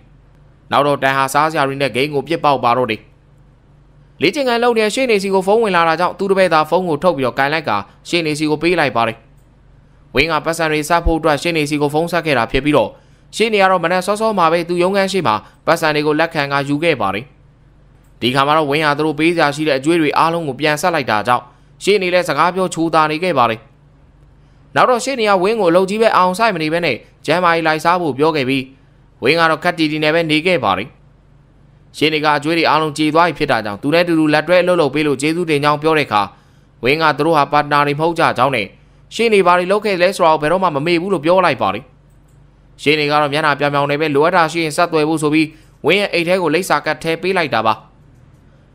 နောက်တော့တန်ဟာစားစရာတွေနဲ့ဂိမ်းကိုပြစ်ပေါက်ပါတော့တယ်လေ့ကျင့်ခန်းလုပ်နေတဲ့ရှေ့နေစီကိုဖုန်းဝင်လာတာကြောင့်သူတပည့်သားဖုန်းကိုထုတ်ပြီးတော့ကင်လိုက်ကရှေ့နေစီကိုပေးလိုက်ပါတယ်ဝင်းကပတ်စံတွေစဖို့အတွက်ရှေ့နေစီကိုဖုန်းဆက်ခဲ့တာဖြစ်ပြီးတော့ရှေ့နေကတော့မနက်စောစောမှာပဲသူရုံးခန်းရှိမှာပတ်စံတွေကိုလက်ခံကယူခဲ့ပါတယ်ဒီခါမှာတော့ဝင်းဟာသူတို့ပေးစရာရှိတဲ့အကျွေးတွေအားလုံးကိုပြန်ဆက်လိုက်တာကြောင့်ရှေ့နေလဲစကားပြောချူတာနေခဲ့ပါတယ် နောက်တော့ရှေ့နေကဝင်းကိုအလုပ်ကြီးပဲအောင်ဆိုင်မနေပဲနဲ့ဂျမ်မာကြီးလိုက်စားဖို့ပြောခဲ့ပြီးဝင်းကတော့ခက်တီတီနဲ့ပဲနေခဲ့ပါတယ်ရှင်းနေကအကျွေးတွေအားလုံးကြေသွားပြီဖြစ်တာကြောင့်သူနဲ့တူတူလက်တွဲအလုပ်လုပ်ပေးလို့ကျေးဇူးတင်ကြောင်းပြောတဲ့အခါဝင်းကသူတို့ဟာပါတနာတွေမဟုတ်ကြကြောင်းနဲ့ရှင်းနေပါလိလုပ်ခဲ့လဲဆိုတော့ဘယ်တော့မှမမေ့ဘူးလို့ပြောလိုက်ပါတယ်ရှင်းနေကတော့မျက်နှာပြောင်ပြောင်နေပဲလိုအပ်တာရှိရင်ဆက်သွယ်ဖို့ဆိုပြီးဝင်းရဲ့အိတ်ထဲကိုလိပ်စာကတ်ထဲပေးလိုက်တာပါ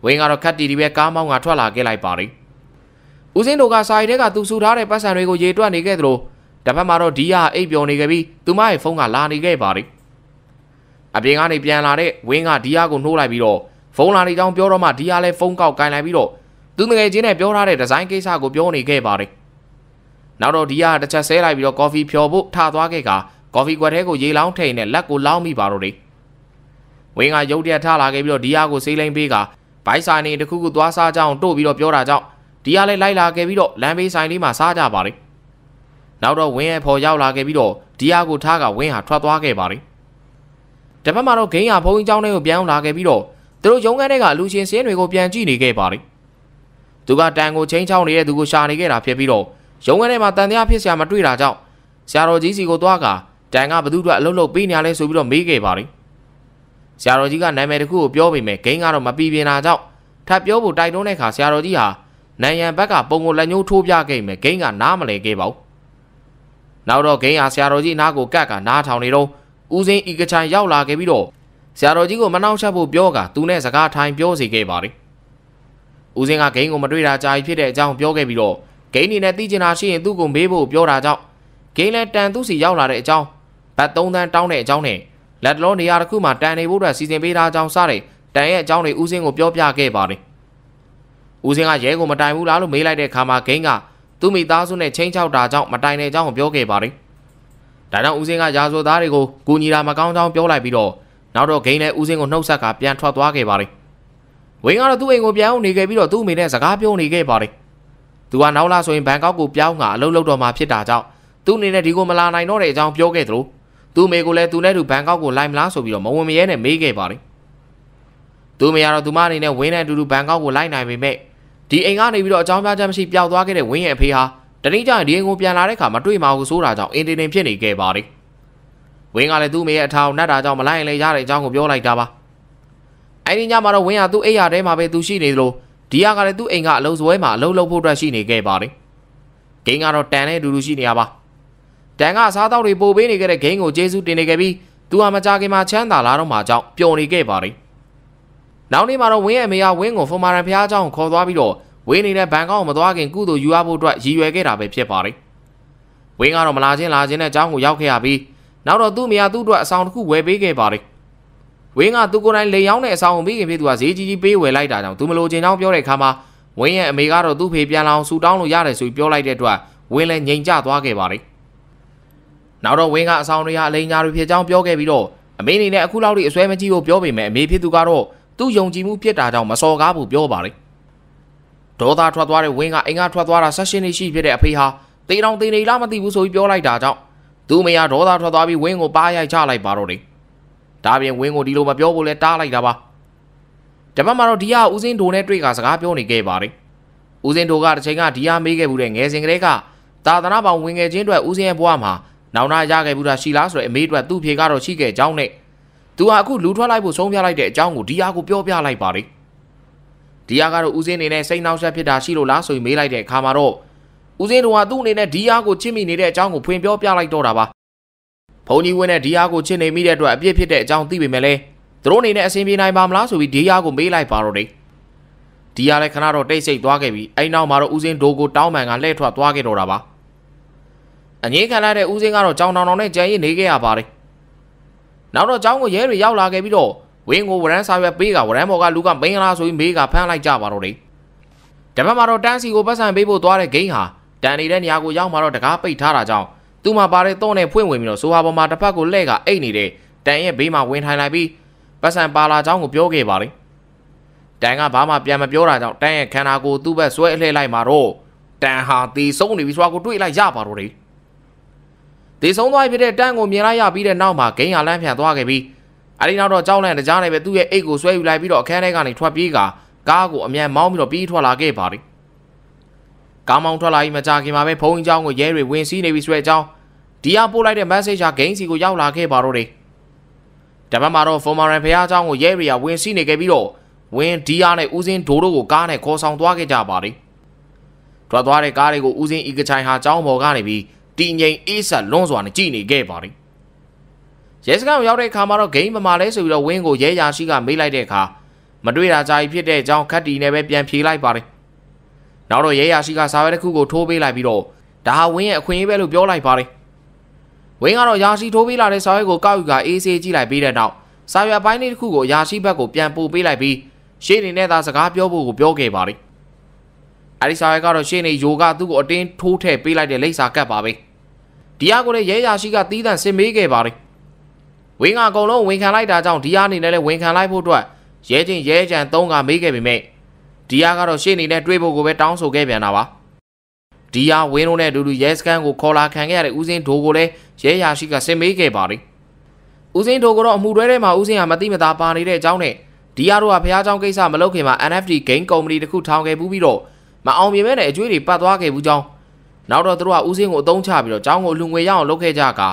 ဝင်းကတော့ခက်တီတီပဲကားမောင်းကထွက်လာခဲ့လိုက်ပါတယ် ဦးစင်းတို့ကစာရီထဲကသူစုထားတဲ့ပတ်စံတွေကိုရေတွက်နေခဲ့သလိုတစ်ဖက်မှာတော့ဒီယာအိပ်ပျော်နေခဲ့ပြီးသူမရဲ့ဖုန်းကလာနေခဲ့ပါတယ်အပြင်ကနေပြန်လာတဲ့ဝင်းကဒီယာကိုနှိုးလိုက်ပြီးတော့ဖုန်းလာနေကြောင်းပြောတော့မှဒီယာလည်းဖုန်းကောက်ကင်လိုက်ပြီးတော့သူငယ်ချင်းနဲ့ပြောထားတဲ့ဒီဇိုင်းကိစ္စကိုပြောနေခဲ့ပါတယ်နောက်တော့ဒီယာတစ်ချက်ဆဲလိုက်ပြီးတော့ကော်ဖီဖြော်ဖို့ထသွားခဲ့ကကော်ဖီကွက်ထဲကိုရေလောင်းထိန်နဲ့လက်ကိုလောင်းမိပါတော့တယ်ဝင်းကရုတ်တရက်ထလာခဲ့ပြီးတော့ဒီယာကိုစေးလိမ့်ပေးကဘိုက်ဆိုင်နေတခုခုသွားစားကြအောင်တို့ပြီးတော့ပြောတာကြောင့် ဒီယာလည်းလိုက်လာခဲ့ပြီးတော့လမ်းဘေးဆိုင်လေးမှာစားကြပါတယ်နောက်တော့ဝင်းရဲ့ဖော်ရောက်လာခဲ့ပြီးတော့ဒီယာကိုထားကဝင်းဟာထွက်သွားခဲ့ပါတယ်တပတ်မှာတော့ဂိမ်းဟာဘုံကြီးကျောင်းထဲကိုပြန်လာခဲ့ပြီးတော့သူတို့ရုံးခန်းထဲကလူချင်းစင်းတွေကိုပြန်ကြည့်နေခဲ့ပါတယ်သူကတန်ကိုချင်းချောင်းနေတဲ့သူကိုရှာနေခဲ့တာဖြစ်ပြီးတော့ရုံးခန်းထဲမှာတန်တရားဖြစ်စရာမတွေ့တာကြောင့်ဆရာတော်ကြီးစီကိုသွားကတန်ကဘသူတို့အလုပ်လုပ်ပေးနေရလဲဆိုပြီးတော့မေးခဲ့ပါတယ်ဆရာတော်ကြီးကနာမည်တစ်ခုကိုပြောပေမဲ့ဂိမ်းကတော့မပြီးပြင်းတာကြောင့်ထပ်ပြောဖို့တိုက်တွန်းတဲ့အခါဆရာတော်ကြီးဟာ နိုင်ရန်ဘက်ကပုံကိုလက်ညှိုးထိုးပြခဲ့မယ်ဂိမ်းကနားမလဲခဲ့ပါဘူးနောက်တော့ဂိမ်းဟာဆရာတော်ကြီးနားကိုကတ်ကနားထောင်နေတော့ဦးစင်းဤကချိုင်ရောက်လာခဲ့ပြီးတော့ဆရာတော်ကြီးကိုမနှောက်ယှက်ဖို့ပြောကသူနဲ့စကားထိုင်ပြောစီခဲ့ပါတယ်ဦးစင်းကဂိမ်းကိုမတွေ့တာကြာပြီဖြစ်တဲ့အကြောင်းပြောခဲ့ပြီးတော့ဂိမ်းနေနဲ့သိကျင်တာရှိရင်သူ့ကိုမေးဖို့ပြောတာကြောင့်ဂိမ်းလည်းတန်သူစီရောက်လာတဲ့အကြောင်းဘတ်၃တန်းတောင်းတဲ့အကြောင်းနဲ့လက်တလုံးနေရာတစ်ခုမှာတန်နေဖို့အတွက်စီစဉ်ပေးတာအကြောင်းစတဲ့တန်ရဲ့အကြောင်းတွေဦးစင်းကိုပြောပြခဲ့ပါတယ် ဦးစင်းကရဲကိုမတိုင်ဘူးလားလို့မေးလိုက်တဲ့အခါမှာဂိမ်းကသူ့မိသားစုနဲ့ချင်းချောက်တာကြောင့်မတိုင်တဲ့အကြောင်းကိုပြောခဲ့ပါတယ်။ဒါကြောင့်ဦးစင်းကရာဇဝသားတွေကိုကူညီတာမကောင်းကြောင်းပြောလိုက်ပြီးတော့နောက်တော့ဂိမ်းနဲ့ဦးစင်းကိုနှုတ်ဆက်ကပြန်ထွက်သွားခဲ့ပါတယ်။ဝင်းကတော့သူ့အိမ်ကိုပြန်အောင်နေခဲ့ပြီးတော့သူ့အမေနဲ့စကားပြောနေခဲ့ပါတယ်။သူကနောက်လာဆိုရင်ဘန်ကောက်ကိုပြောင်းကအလုပ်လုပ်တော့မှဖြစ်တာကြောင့်သူ့အနေနဲ့ဒီကိုမလာနိုင်တော့တဲ့အကြောင်းပြောခဲ့သလိုသူ့အမေကလည်းသူနဲ့သူဘန်ကောက်ကိုလိုက်မလားဆိုပြီးတော့မဝင်မရဲနဲ့မေးခဲ့ပါတယ်။ သူ့အမေကတော့သူမအနေနဲ့ဝင်းနဲ့အတူတူဘန်ကောက်ကိုလိုက်နိုင်ပေမဲ့ဒီအိမ်ကနေပြီးတော့အကြောင်းပြချက်မရှိပျောက်သွားခဲ့တဲ့ဝင်းရဲ့အဖေဟာတတိကျရင်ဒီအိမ်ကိုပြန်လာတဲ့အခါမတွေ့မှာကိုစိုးတာကြောင့်အင်တင်တင်ဖြစ်နေခဲ့ပါတယ်ဝင်းကလည်းသူ့မေရဲ့အထောင်နှက်တာကြောင့်မလိုက်ရင်လည်းရတဲ့အကြောင်းကိုပြောလိုက်တာပါအဲ့ဒီညမှာတော့ဝင်းကသူ့အိမ်ရထဲမှာပဲသူရှိနေသလိုဒီယာကလည်းသူ့အိမ်ကအလုံးစွဲမှာအလုံးလုံးဖို့အတွက်ရှိနေခဲ့ပါတယ်ဂိမ်းကတော့တန်နဲ့အတူတူရှိနေရပါတန်ကအစားအသောက်တွေပို့ပေးနေခဲ့တဲ့ဂိမ်းကိုကျေးဇူးတင်နေခဲ့ပြီးသူဟာမကြခင်မှာချမ်းသာလာတော့မှကြောင့်ပျော်နေခဲ့ပါတယ် နောက်နေ့မှာတော့ဝင်းရဲ့အမေကဝင်းကိုဖွန်မာရန်ဖျားเจ้าကိုခေါ်သွားပြီးတော့ဝင်းနေတဲ့ဘန်ကောက်ကိုမသွားခင်ကုသိုလ်ယူရဖို့အတွက်ရည်ရွယ်ခဲ့တာပဲဖြစ်ပါတယ်ဝင်းကတော့မလာချင်းလာချင်းနဲ့เจ้าကိုရောက်ခဲ့ရပြီးနောက်တော့သူ့မိယာသူ့အတွက်အဆောင်တစ်ခုဝယ်ပေးခဲ့ပါတယ်ဝင်းကသူကိုယ်တိုင်လေရောက်တဲ့အဆောင်ကိုမိခင်ဖြစ်သူကဈေးကြီးကြီးပေးဝယ်လိုက်တာကြောင့်သူမလိုချင်ကြောင်းပြောတဲ့အခါမှာဝင်းရဲ့အမေကတော့သူ့ဖေပြန်လောင်ဆူတောင်းလို့ရတယ်ဆိုပြီးပြောလိုက်တဲ့အတွက်ဝင်းလည်းငြိမ်ကျသွားခဲ့ပါတယ်နောက်တော့ဝင်းကအဆောင်တွေဟာအလိန်ညာတွေဖြစ်ကြောင်းပြောခဲ့ပြီးတော့အမေအနေနဲ့အခုလောက်ထိအစွဲမကြီးဖို့ပြောပေမဲ့အမေဖြစ်သူကတော့ သူ့ယုံကြည်မှုဖြစ်တာကြောင့်မစော်ကားဘူးပြောပါတယ်ဒေါသထွက်သွားတဲ့ဝင်းကအိမ်ကထွက်သွားတာဆက်ရှင်နေရှိဖြစ်တဲ့အဖေဟာတေးတောင်တေးနေလားမသိဘူးဆိုပြီးပြောလိုက်တာကြောင့်သူ့မယားဒေါသထွက်သွားပြီးဝင်းကိုပါရိုက်ချလိုက်ပါတော့တယ်ဒါပြင်ဝင်းကိုဒီလိုမပြောဖို့လဲတားလိုက်တာပါတပတ်မှာတော့ဒီဟာဦးစင်းဒိုနဲ့တွေ့ကစကားပြောနေခဲ့ပါတယ်ဦးစင်းဒိုကတစ်ချိန်ကဒီဟာမေးခဲ့ဘူးတဲ့ငယ်စဉ်ကလေးကသာသနာပေါင်းဝင်ငယ်ချင်းအတွက်ဦးစင်းရဲ့ဘဝမှာနောင်နာရခဲ့ဘူးတာရှိလားဆိုတဲ့အမေအတွက်သူ့ဖြေကတော့ရှိခဲ့ကြောင်းနဲ့ သူဟာအခုလူထွက်လိုက်ဖို့ဆုံးဖြတ်လိုက်တဲ့အကြောင်းကိုဒီဟာကိုပြောပြလိုက်ပါတယ်ဒီဟာကတော့ဦးစင်းအနေနဲ့စိတ်နှောက်ယှက်ဖြစ်တာရှိလို့လားဆိုပြီးမေးလိုက်တဲ့အခါမှာတော့ဦးစင်းတို့ကသူ့အနေနဲ့ဒီဟာကိုချစ်မိနေတဲ့အကြောင်းကိုဖွင့်ပြောပြလိုက်တော့တာပါဘုံကြီးဝင်းနဲ့ဒီဟာကိုချစ်နေမိတဲ့အတွက်အပြစ်ဖြစ်တဲ့အကြောင်းသိပေမဲ့လည်းသူတို့အနေနဲ့အဆင်ပြေနိုင်ပါမလားဆိုပြီးဒီဟာကိုမေးလိုက်ပါတော့တယ်ဒီဟာလည်းခဏတော့တိတ်ဆိတ်သွားခဲ့ပြီးအဲ့နောက်မှာတော့ဦးစင်းဒိုကိုတောင်းပန်ကလှည့်ထွက်သွားခဲ့တော့တာပါအငြင်းခံလိုက်တဲ့ဦးစင်းကတော့ကြောင်တောင်တောင်နဲ့ကြံရည်နေခဲ့ရပါတယ် နောက်တော့ចောင်းကိုရဲတွေရောက်လာခဲ့ပြီးတော့ဝင်းကိုဝရမ်းစာရွက်ပေးကဝရမ်းဘော်ကလူကမင်္ဂလာဆိုပြီးမေးကဖမ်းလိုက်ကြပါတော့တယ်။ဓမ္မမှာတော့တန်းစီကိုပတ်စံပေးဖို့သွားတဲ့ဂိမ်းဟာတန်နေတဲ့နေရာကိုရောက်မှာတော့တကားပိတ်ထားတာကြောင့်သူ့မှာပါတဲ့တော့နဲ့ဖွင့်ဝင်ပြီးတော့ဆိုဟာပေါ်မှာတစ်ဖက်ကိုလှဲ့ကအိတ်နေတဲ့တန်ရဲ့ဘေးမှာဝင်ထိုင်လိုက်ပြီးပတ်စံပါလာចောင်းကိုပြောခဲ့ပါလေ။တန်ကဘာမှပြန်မပြောတာကြောင့်တန်ရဲ့ခန္ဓာကိုယ်သူ့ဘက်ဆွဲအလှဲ့လိုက်မှာတော့တန်ဟာတီဆုံးနေပြီဆိုတာကိုတွေးလိုက်ရပါတော့တယ်။ ဒေဆုံးသွားဖြစ်တဲ့တန့်ကိုမြင်လိုက်ရပြီးတဲ့နောက်မှာဂိမ်းဟာလမ်းပြန်သွားခဲ့ပြီးအဲဒီနောက်တော့ကြောက်လန့်တကြားနဲ့ပဲသူ့ရဲ့အိတ်ကိုဆွဲယူလိုက်ပြီးတော့အခန်းထဲကနေထွက်ပြေးကာကားကိုအမြန်မောင်းပြီးတော့ပြေးထွက်လာခဲ့ပါတယ်။ကားမောင်းထွက်လာပြီးမကြခင်မှာပဲဘုံအကြောင်းကိုရဲတွေဝင်စီးနေပြီဆိုတဲ့အကြောင်းဒီအပို့လိုက်တဲ့ message ဟာဂိမ်းစီကိုရောက်လာခဲ့ပါတော့တယ်။တပတ်မှာတော့ Formaran ဖះအကြောင်းကိုရဲတွေကဝင်စီးနေခဲ့ပြီးတော့ဝင်းဒီယာနဲ့ဦးစင်းဒိုတို့ကိုကားနဲ့ခေါ်ဆောင်သွားခဲ့ကြပါတယ်။ထွက်သွားတဲ့ကားတွေကိုဦးစင်းဤကချိုင်ဟာအကြောင်းပေါ်ကနေပြီး တီငိန်အေးဆက်လွန်းစွာနဲ့ကြည်နေခဲ့ပါတယ်ရဲစခန်းကိုရောက်တဲ့အခါမှာတော့ဂိမ်းမမာလဲဆိုပြီးတော့ဝင်းကိုရဲရာရှိကမေးလိုက်တဲ့အခါမတွေ့တာကြာပြီဖြစ်တဲ့အကြောင်းခတ်တီနဲ့ပဲပြန်ဖြေလိုက်ပါတယ်နောက်တော့ရဲရာရှိကစာရွက်တစ်ခုကိုထိုးပေးလိုက်ပြီးတော့ဒါဟာဝင်းရဲ့အခွင့်အရေးပဲလို့ပြောလိုက်ပါတယ်ဝင်းကတော့ရာရှိထိုးပေးလာတဲ့စာရွက်ကိုကောက်ယူကအေးဆေးကြည့်လိုက်ပြီးတဲ့နောက်စာရွက်ပိုင်းလေးတစ်ခုကိုရာရှိဘက်ကိုပြန်ပို့ပေးလိုက်ပြီးရှေ့နေနဲ့သာစကားပြောဖို့ကိုပြောခဲ့ပါတယ်အဲဒီစာရွက်ကတော့ရှေ့နေယိုကသူ့ကိုအတင်းထိုးထည့်ပေးလိုက်တဲ့လိပ်စာကတ်ပါပဲ ဒီဟာကိုလည်းရဲရာရှိကတီးတန့်ဆင်မေးခဲ့ပါတယ်ဝင်းကအကုန်လုံးဝန်ခံလိုက်တာကြောင့်ဒီဟာအနေနဲ့လည်းဝန်ခံလိုက်ဖို့အတွက်ရဲချင်းရဲချန်သုံးကမေးခဲ့ပေမဲ့ဒီဟာကတော့ရှေ့နေနဲ့တွေ့ဖို့ကိုပဲတောင်းဆိုခဲ့ပြန်တာပါဒီဟာဝင်းတို့နဲ့အတူတူရဲစခန်းကိုခေါ်လာခံခဲ့ရတဲ့ဦးစင်းဒိုကိုလည်းရဲရာရှိကဆင်မေးခဲ့ပါတယ်ဦးစင်းဒိုကတော့အမှုတွဲထဲမှာဦးစင်းဟာမတိမတာပါနေတဲ့အကြောင်းနဲ့ဒီဟာတို့ကဖះเจ้าကိစ္စမလုပ်ခင်မှာ NFT game company တခုထောင်ခဲ့ပြီးတော့မအောင်မြင်မဲ့နဲ့အကျွေးတွေပတ်သွားခဲ့ဘူးကြောင်း နောက်တော့သူတို့ကဦးစင်းကိုအသုံးချပြီးတော့ကျောင်းကိုအလှငွေရအောင်လုပ်ခဲ့ကြကာ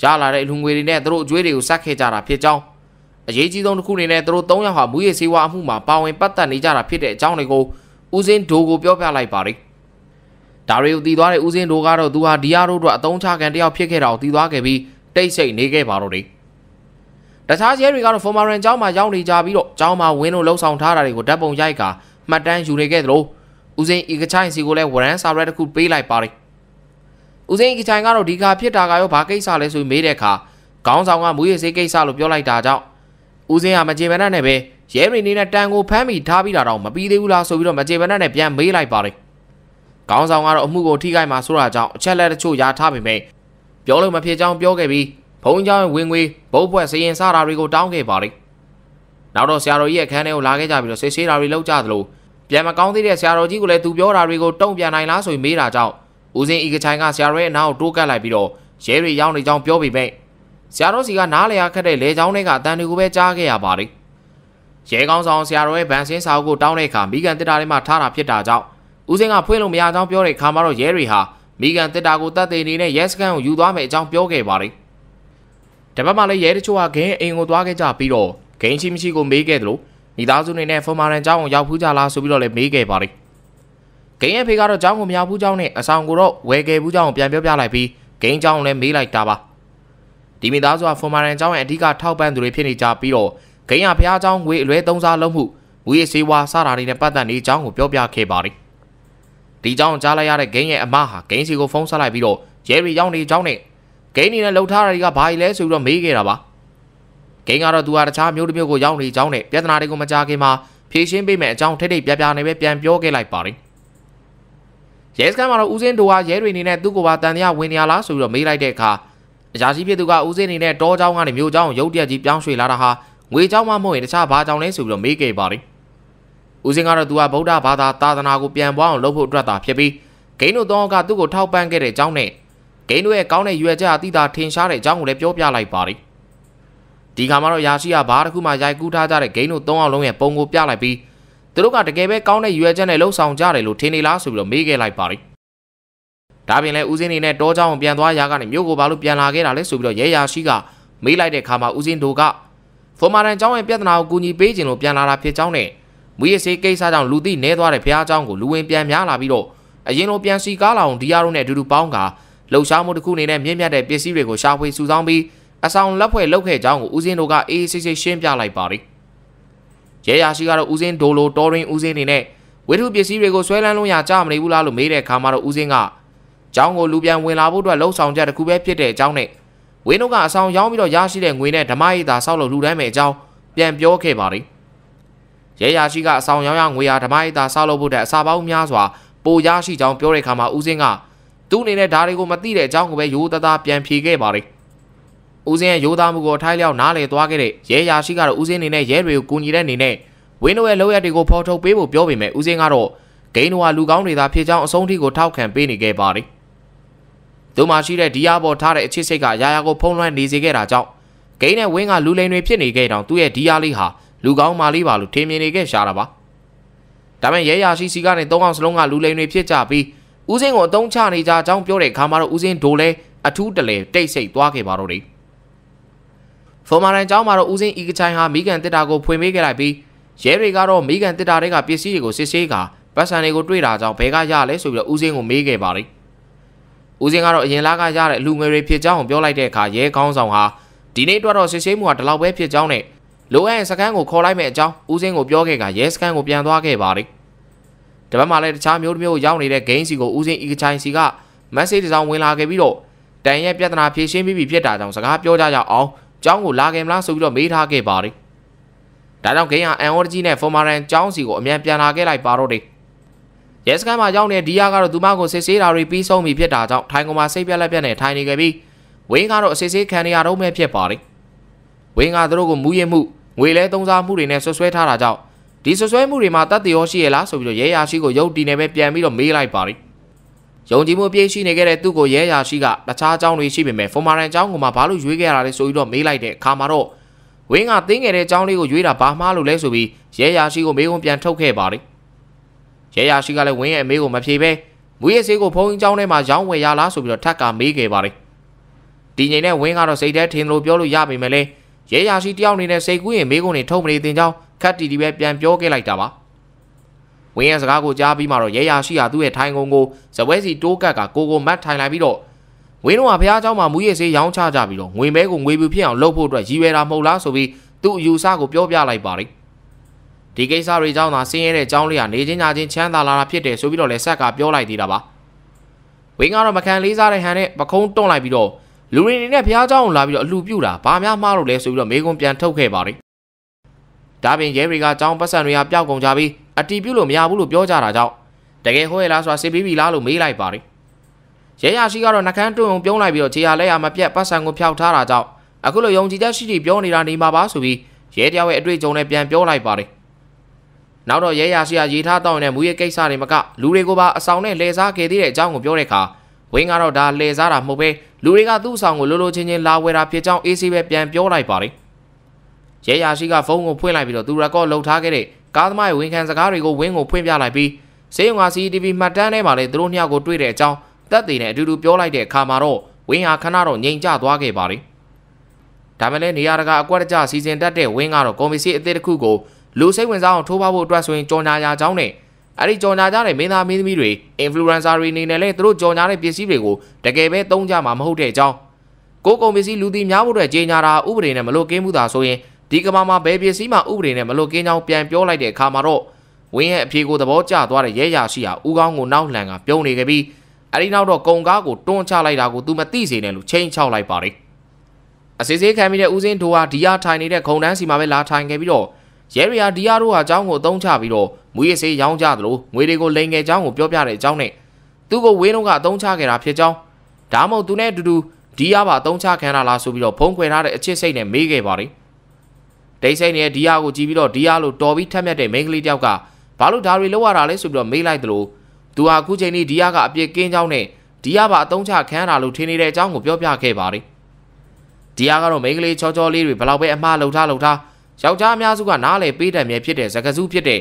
ရလာတဲ့အလှငွေတွေနဲ့သူတို့အကျွေးတွေကိုစက်ခဲ့ကြတာဖြစ်ကြောင်းအရေးကြီးဆုံးတစ်ခုအနေနဲ့သူတို့၃ယောက်ဟာမူရည်စေဝါအမှုမှာပါဝင်ပတ်သက်နေကြတာဖြစ်တဲ့အကြောင်းတွေကိုဦးစင်းဒိုကိုပြောပြလိုက်ပါတယ်ဒါရီကိုတီးသွားတဲ့ဦးစင်းတို့ကတော့သူဟာဒီယာတို့အတွက်အတုံးချခံတယောက်ဖြစ်ခဲ့တာကိုတီးသွားခဲ့ပြီးတိတ်ဆိတ်နေခဲ့ပါတော့တယ်။တခြားရဲတွေကတော့ဖော်မာရန်ကျောင်းမှာရောက်နေကြပြီးတော့ကျောင်းမှာဝင်းလို့လှုပ်ဆောင်ထားတာတွေကိုဓာတ်ပုံရိုက်ကာမှတ်တမ်းယူနေခဲ့သလို ဦးစင်းဤကချိုင်စီကိုလည်းဝရန်စာရက်တစ်ခုပေးလိုက်ပါတယ်ဦးစင်းဤကချိုင်ကတော့ဒီကဖြစ်တာကရောဘာကိစ္စလဲဆိုပြီးမေးတဲ့အခါခေါင်းဆောင်ကမူရည်စေးကိစ္စလို့ပြောလိုက်တာကြောင့်ဦးစင်းကမကြေမနက်နဲ့ပဲရဲတွေနေနဲ့တန်ကိုဖမ်းမိထားပြီးတာတော့မပြီးသေးဘူးလားဆိုပြီးတော့မကြေမနက်နဲ့ပြန်မေးလိုက်ပါတယ်ခေါင်းဆောင်ကတော့အမှုကိုထိခိုက်မှာဆိုတာကြောင့်အချက်လက်တချို့ရထားပေမဲ့ပြောလို့မဖြစ်ကြောင်းပြောခဲ့ပြီးဘုံเจ้าရဲ့ဝင်ငွေဘုတ်ဖွဲ့စရင်စားတာတွေကိုတောင်းခဲ့ပါတယ်နောက်တော့ဆရာတော်ကြီးရဲ့အခန်းထဲကိုလာခဲ့ကြပြီးတော့ဆေးဆေးတာတွေလောက်ကြသလို ပြန်မကောင်းသေးတဲ့ဆရာတော်ကြီးကလည်းသူပြောတာတွေကိုတုံ့ပြန်နိုင်လားဆိုပြီးမေးတာကြောင့်ဦးစင်းဤကချိုင်ကဆရာတော်ရဲ့အနားကိုတိုးကပ်လိုက်ပြီးတော့ရဲတွေရောက်နေကြောင်းပြောပြီးပဲဆရာတော်စီကနားလည်ရခက်တဲ့လေချောင်းတွေကအတန်တွေကိုပဲကြားခဲ့ရပါတယ်ရဲကောင်းဆောင်ဆရာတော်ရဲ့ဗန်စင်းစာအုပ်ကိုတောင်းတဲ့အခါမိကန်တစ်တာထဲမှာထားတာဖြစ်တာကြောင့်ဦးစင်းကဖွင့်လို့မရကြောင်းပြောတဲ့အခါမှာတော့ရဲတွေဟာမိကန်တစ်တာကိုတတ်သိနေနဲ့ရဲစခန်းကိုယူသွားမယ်အကြောင်းပြောခဲ့ပါတယ်တပတ်မှလည်းရဲတချို့ကဂိမ်းအိမ်ကိုသွားခဲ့ကြပြီးတော့ဂိမ်းရှိမရှိကိုမေးခဲ့တယ်လို့ မိသားစုနေနဲ့ဖော်မာရန်ကျောင်းကိုရောက်ဖူးကြလားဆိုပြီးတော့လည်းမေးခဲ့ပါတယ်ဂိမ်းရဲ့ဖေကတော့ကျောင်းကိုမရောက်ဘူးကျောင်းနဲ့အဆောင်ကိုတော့ဝယ်ခဲ့ဘူးကျောင်းကိုပြန်ပြောပြလိုက်ပြီးဂိမ်းကျောင်းကိုလည်းမေးလိုက်တာပါဒီမိသားစုကဖွန်မာရန်ကျောင်းရဲ့အဓိကထောက်ပံ့သူတွေဖြစ်နေကြပြီးတော့ဂိမ်းရဖျားကျောင်းငွေအလွဲသုံးစားလုပ်မှုဝီစေဝါစတာတွေနဲ့ပတ်သက်နေကြောင်းကိုပြောပြခဲ့ပါတယ်ဒီကြောင်းကြားလိုက်ရတဲ့ဂိမ်းရဲ့အမဟာဂိမ်းစီကိုဖုန်းဆက်လိုက်ပြီးတော့ရဲရီရောက်နေကြောင်းနဲ့ဂိမ်းနေနဲ့လှုပ်ထားတာတွေကဘာကြီးလဲဆိုပြီးတော့မေးခဲ့တာပါ ဂိမ်းကတော့သူဟာတခြားမျိုးတစ်မျိုးကိုရောက်နေကြောင်းနဲ့ပြဿနာတွေကိုမကြားခင်မှာဖြေရှင်းပေးမယ်အကြောင်းထိတ်ထိတ်ပြပြနေပဲပြန်ပြောခဲ့လိုက်ပါတယ်ရဲစခန်းမှာတော့ဦးစင်းတို့ဟာရဲတွေအနေနဲ့သူ့ကိုပါတန်တရားဝင်နေရလားဆိုပြီးတော့မေးလိုက်တဲ့အခါအရာရှိဖြစ်သူကဦးစင်းအနေနဲ့တောเจ้าကနေမြို့เจ้าကိုရုတ်တရက်ကြီးပြောင်းရွှေ့လာတာဟာငွေเจ้าမှမဟုတ်ရင်တခြားဘာကြောင့်လဲဆိုပြီးတော့မေးခဲ့ပါတယ်ဦးစင်းကတော့သူကဗုဒ္ဓဘာသာသာသနာကိုပြန်ပွားအောင်လုပ်ဖို့အတွက်သာဖြစ်ပြီးဂိမ်းတို့တော့ကသူ့ကိုထောက်ပံ့ခဲ့တဲ့အကြောင်းနဲ့ဂိမ်းတို့ရဲ့ကောင်းတဲ့ရွယ်ချက်အသီးသာထင်ရှားတဲ့အကြောင်းကိုလည်းပြောပြလိုက်ပါတယ် ဒီခါမှာတော့ရာရှိကဘာတစ်ခုမှရိုက်ကူးထားကြတဲ့ဂိမ်းတို့၃အောင်လုံးရဲ့ပုံကိုပြလိုက်ပြီးသူတို့ကတကယ်ပဲကောင်းတဲ့ရွယ်ချက်နဲ့လှုပ်ဆောင်ကြတယ်လို့ထင်နေလားဆိုပြီးတော့မေးခဲ့လိုက်ပါတယ်ဒါပြင်လဲဦးစင်းနေနဲ့တောเจ้าကိုပြန်သွားရာကနေမြို့ကိုဘာလို့ပြန်လာခဲ့တာလဲဆိုပြီးတော့ရဲရာရှိကမေးလိုက်တဲ့ခါမှာဦးစင်းတို့ကဖော်မာရန်เจ้าရဲ့ပြဿနာကိုကူညီပေးခြင်းလို့ပြန်လာတာဖြစ်ကြောင်းနဲ့မူရစေးကိစ္စကြောင့်လူသိနေသွားတဲ့ဖះเจ้าကိုလူဝင်ပြန်များလာပြီးတော့အရင်လိုပြန်စီကားလာအောင်ဒီယာတို့နဲ့အတူတူပေါင်းကလှုပ်ရှားမှုတစ်ခုအနေနဲ့မြင့်မြတ်တဲ့ပစ္စည်းတွေကိုရှာဖွေစုဆောင်းပြီး အဆောင်လက်ဖွဲ့လုပ်ခဲ့ကြောင်းကိုဦးစင်းတို့ကအေးအေးဆေးဆေးရှင်းပြလိုက်ပါတယ်ရဲရာရှိကတော့ဦးစင်းဒိုလိုတော်ရင်းဦးစင်းအနေနဲ့ဝိထုပစ္စည်းတွေကိုဆွဲလန်းလို့ရကြမနေဘူးလားလို့မေးတဲ့အခါမှာတော့ဦးစင်းကကျောင်းကိုလူပြန်ဝင်လာဖို့အတွက်လှုံ့ဆော်ချက်တစ်ခုပဲဖြစ်တဲ့အကြောင်းနဲ့ဝင်းတို့ကအဆောင်ရောင်းပြီးတော့ရရှိတဲ့ငွေနဲ့ဓမ္မရိတာဆောက်လုပ်လူတိုင်းမဲ့အကြောင်းပြန်ပြောခဲ့ပါတယ်ရဲရာရှိကအဆောင်ရောင်းရငွေဟာဓမ္မရိတာဆောက်လုပ်ဖို့တဲ့အစာပေါင်းများစွာပိုရရှိကြောင်းပြောတဲ့အခါမှာဦးစင်းကသူ့အနေနဲ့ဒါတွေကိုမသိတဲ့အကြောင်းကိုပဲရိုးသားသားပြန်ဖြေခဲ့ပါတယ် ဦးစင်းရဲ့ရိုးသားမှုကိုထိုင်းလျောက်နားလေသွားခဲ့တဲ့ရဲရာရှိကတော့ဦးစင်းအနေနဲ့ရဲတွေကိုကူညီတဲ့အနေနဲ့ဝင်းတို့ရဲ့လောက်ရတွေကိုဖော်ထုတ်ပေးဖို့ပြောပေမဲ့ဦးစင်းကတော့ဂိမ်းတို့ဟာလူကောင်းတွေသာဖြစ်ကြောင်းအဆုံးထိကိုထောက်ခံပေးနေခဲ့ပါတယ်။သူမှရှိတဲ့ဒီယာပေါ်ထားတဲ့အချစ်စိတ်ကရာရာကိုဖုံးလွှမ်းနေစေခဲ့တာကြောင့်ဂိမ်းနဲ့ဝင်းကလူလိန်တွေဖြစ်နေခဲ့တောင်သူ့ရဲ့ဒီယာလေးဟာလူကောင်းမာလေးပါလို့ထင်မြင်နေခဲ့ရှာတာပါ။ဒါပေမဲ့ရဲရာရှိစီကနေသုံးအောင်စလုံးကလူလိန်တွေဖြစ်ကြပြီးဦးစင်းကိုအတုံးချနေကြအကြောင်းပြောတဲ့ခါမှာတော့ဦးစင်းဒိုလဲအထူးတလဲတိတ်ဆိတ်သွားခဲ့ပါတော့တယ်။ ဖော်မာရန်ကျောင်းမှာတော့ဦးစင်းဤကချိုင်ဟာမိကန်တစ်တာကိုဖွင့်ပေးခဲ့လိုက်ပြီးရဲတွေကတော့မိကန်တစ်တာတွေကပစ္စည်းတွေကိုစစ်ဆေးကာပတ်စံတွေကိုတွေ့တာကြောင့်ဘဲကရလဲဆိုပြီးတော့ဦးစင်းကိုမေးခဲ့ပါတယ်။ဦးစင်းကတော့အရင်လားကရတဲ့လူငယ်တွေဖြစ်ကြောင်းကိုပြောလိုက်တဲ့အခါရဲကောင်းဆောင်ဟာဒီနေ့အတွက်တော့စစ်ဆေးမှုကဒီလောက်ပဲဖြစ်ကြောင်းနဲ့လိုအပ်ရင်စကန်ကိုခေါ်လိုက်မဲ့အကြောင်းဦးစင်းကိုပြောခဲ့ကရဲစကန်ကိုပြန်သွားခဲ့ပါတယ်။တပတ်မှလည်းတခြားမျိုးတစ်မျိုးရောက်နေတဲ့ဂိမ်းစီကိုဦးစင်းဤကချိုင်စီကမက်ဆေ့တစ်စောင်ဝင်လာခဲ့ပြီးတော့တန်ရဲ့ပြဿနာဖြေရှင်းပြီးပြီဖြစ်တာကြောင့်စကားပြောကြကြအောင် ကျောင်းကိုလာခဲ့မလားဆိုပြီးတော့မေးထားခဲ့ပါတယ်။ဒါကြောင့်ဂိမ်းဟာအန်အော်ဂျီနဲ့ဖော်မာရန်ကျောင်းစီကိုအမြန်ပြန်လာခဲ့လိုက်ပါတော့တယ်ရဲစခန်းမှာရောက်နေတဲ့ဒီယာကတော့သူမကိုစစ်ဆေးတာတွေပြီးဆုံးပြီဖြစ်တာကြောင့်ထိုင်ကုန်မှာစိတ်ပြက်လက်ပြက်နဲ့ထိုင်နေခဲ့ပြီးဝင်းကတော့အစစ်ဆေးခံနေရတော့မဲ့ဖြစ်ပါတယ်ဝင်းကသူတို့ကိုမူးယစ်မှုငွေလဲသုံးစားမှုတွေနဲ့ဆွဆွဲထားတာကြောင့်ဒီဆွဆွဲမှုတွေမှာတတ်တရောရှိရလားဆိုပြီးတော့ရဲယာရှိကိုရုပ်တီနေပဲပြန်ပြီးတော့မေးလိုက်ပါတယ် ယုံကြည်မှုပြည့်ရှိနေခဲ့တဲ့သူ့ကိုရဲယာရှိကတခြားအကြောင်းတွေရှိပေမဲ့ဖော်မာရန်အကြောင်းကိုမှဘာလို့ရွေးခဲ့ရတာလဲဆိုပြီးတော့မေးလိုက်တဲ့အခါမှာတော့ဝင်းကသင်းငယ်တဲ့အကြောင်းလေးကိုရွေးတာဘာမှလို့လဲဆိုပြီးရဲယာရှိကိုမေးခွန်းပြန်ထုတ်ခဲ့ပါတယ်ရဲယာရှိကလည်းဝင်းရဲ့အမေးကိုမဖြေဘဲမူရဲ့ဆေးကိုဖုံးကျောင်းထဲမှာရောင်းဝယ်ရလားဆိုပြီးတော့ထပ်ကမေးခဲ့ပါတယ်ဒီညင်နဲ့ဝင်းကတော့စိတ်ထဲထင်လို့ပြောလို့ရပေမဲ့လည်းရဲယာရှိတယောက်နေတဲ့စိတ်ကူးရင်မေးခွန်းတွေထုတ်မနေတင်ကြောင်းခတ်တီတီပဲပြန်ပြောခဲ့လိုက်တာပါ ဝင်းရဲ့စကားကိုကြားပြီးမှတော့ရဲယာရှိဟာသူ့ရဲ့ထိုင်ကုန်ကိုဇပွဲစီတိုးကတ်ကကိုကိုမတ်ထိုင်လိုက်ပြီးတော့ဝင်းတို့ကဘုရားเจ้าမှာမူရည်စေးရောင်းချကြပြီးတော့ငွေမဲကိုငွေပြူဖြစ်အောင်လုပ်ဖို့အတွက်ရည်ရွယ်တာမဟုတ်လားဆိုပြီးသူ့အယူဆကိုပြောပြလိုက်ပါတယ်ဒီကိစ္စတွေကြောင့်သာဆင်းရဲတဲ့အကြောင်းလေးကနေချင်းညာချင်းချမ်းသာလာတာဖြစ်တယ်ဆိုပြီးတော့လည်းဆက်ကပြောလိုက်သေးတာပါဝင်းကတော့မခံလေးစားတဲ့ဟန်နဲ့ပခုံးတွန့်လိုက်ပြီးတော့လူတွေအနေနဲ့ဘုရားเจ้าကိုလာပြီးတော့အလှပြူတာဘာများမှားလို့လဲဆိုပြီးတော့မေကွန်ပြန်ထုတ်ခဲ့ပါတယ် ဒါပြင်ရဲတွေကចောင်းပတ်စံတွေကပျောက်ကုန်ကြပြီးအတီးပြုတ်လို့မရဘူးလို့ပြောကြတာကြောင့်တကယ်ဟိုးရလားဆိုတာစစ်ပြီးပြီလားလို့မေးလိုက်ပါတယ်ရဲရရှိကတော့နှကန်းတွုံပြုံးလိုက်ပြီးတော့ခြေရလက်ရမပြတ်ပတ်စံကိုဖျောက်ထားတာကြောင့်အခုလိုယုံကြည်ချက်ရှိရှိပြောနေတာနေမှာပါဆိုပြီးရဲတယောက်ရဲ့အတွေ့အကြုံနဲ့ပြန်ပြောလိုက်ပါတယ်နောက်တော့ရဲရရှိကရေးထားတောင်းတဲ့မူရဲ့ကိစ္စတွေမကလူတွေကိုပါအဆောင်နဲ့လှည့်စားခဲ့သေးတဲ့အကြောင်းကိုပြောတဲ့အခါဝင်းကတော့ဒါလှည့်စားတာမဟုတ်ပဲလူတွေကသူ့အဆောင်ကိုလိုလိုချင်းချင်းလာဝယ်တာဖြစ်ကြောင်းအေးဆေးပဲပြန်ပြောလိုက်ပါတယ် ရဲရရှိကဖုန်းကိုဖွင့်လိုက်ပြီးတော့သူရက်ကော့လှုပ်ထားခဲ့တဲ့ကားသမားရဲ့ဝန်ခံစကားတွေကိုဝင်းကိုဖွင့်ပြလိုက်ပြီးစေယုံက CCTV မှတ်တမ်းထဲမှာလည်းသူတို့နှစ်ယောက်ကိုတွေ့တဲ့အကြောင်းတက်သေးနဲ့အတူတူပြောလိုက်တဲ့အခါမှာတော့ဝင်းဟာခဏတော့ငြိမ်ကျသွားခဲ့ပါတယ်ဒါမဲ့လည်းနေရာတကာအကွက်တကြစီစဉ်တတ်တဲ့ဝင်းကတော့ကော်မစီအသစ်တစ်ခုကိုလူစိတ်ဝင်စားအောင်ထိုးပါဖို့အတွက်ဆိုရင်ကြော်ညာရာကြောင်းနဲ့အဲ့ဒီကြော်ညာကြတဲ့မင်းသားမင်းသမီးတွေ influencer တွေအနေနဲ့လည်းသူတို့ကြော်ညာတဲ့ပစ္စည်းတွေကိုတကယ်ပဲသုံးကြမှာမဟုတ်တဲ့အကြောင်းကိုကုန်ပစ္စည်းလူတီများဖို့အတွက်ကြေညာတာဥပဒေနဲ့မလို့ကင်းမှုသာဆိုရင် ဒီကမာမှာဘယ်ပစ္စည်းမှဥပဒေနဲ့မလွတ်ကင်းကြောင်းပြန်ပြောလိုက်တဲ့အခါမှာတော့ဝင်းရဲ့အဖြေကိုသဘောကျသွားတဲ့ရဲရရှိဟာဦးကောင်းကိုနောက်လှန်ကပြုံးနေခဲ့ပြီးအဲဒီနောက်တော့ကုံကားကိုတွန်းချလိုက်တာကိုသူမသိစေနဲ့လို့ချိန်ချောက်လိုက်ပါတယ်အစစ်စေးခံပြီးတဲ့ဦးစင်းတို့ဟာဒီယာထိုင်နေတဲ့ခုံတန်းစီမှာပဲလာထိုင်ခဲ့ပြီးတော့ရဲရီယာဒီယာတို့ဟာအကြောင်းကိုအသုံးချပြီးတော့မူရစေးရောင်းကြသလိုငွေတွေကိုလိန်ငယ်အကြောင်းကိုပြောပြတဲ့အကြောင်းနဲ့သူ့ကိုဝင်းတို့ကအသုံးချခဲ့တာဖြစ်ကြောင်းဒါမှမဟုတ်သူနဲ့အတူတူဒီယာပါအသုံးချခံရလားဆိုပြီးတော့ဖုံးခွဲထားတဲ့အချစ်စိတ်နဲ့မေးခဲ့ပါတယ်။ ဒိတ်စိတ်နဲ့ဒီယာကိုကြည့်ပြီးတော့ဒီယာလို့တော်ပြီးထက်မြက်တဲ့မိန်းကလေးတယောက်ကဘာလို့ဒါတွေလောက်ရတာလဲဆိုပြီးတော့မေးလိုက်သလိုသူဟာအခုချိန်นี้ဒီယာကအပြစ်ကင်းကြောင်းနဲ့ဒီယာပါအသုံးချခံရတာလို့ထင်နေတဲ့အကြောင်းကိုပြောပြခဲ့ပါတယ်ဒီယာကတော့မိန်းကလေးချောချောလေးတွေဘလောက်ပဲအမှားလှုပ်ထားလှုပ်ထားယောက်ျားအများစုကနားလေပေးတယ်မြဲဖြစ်တဲ့ဇကစုဖြစ်တဲ့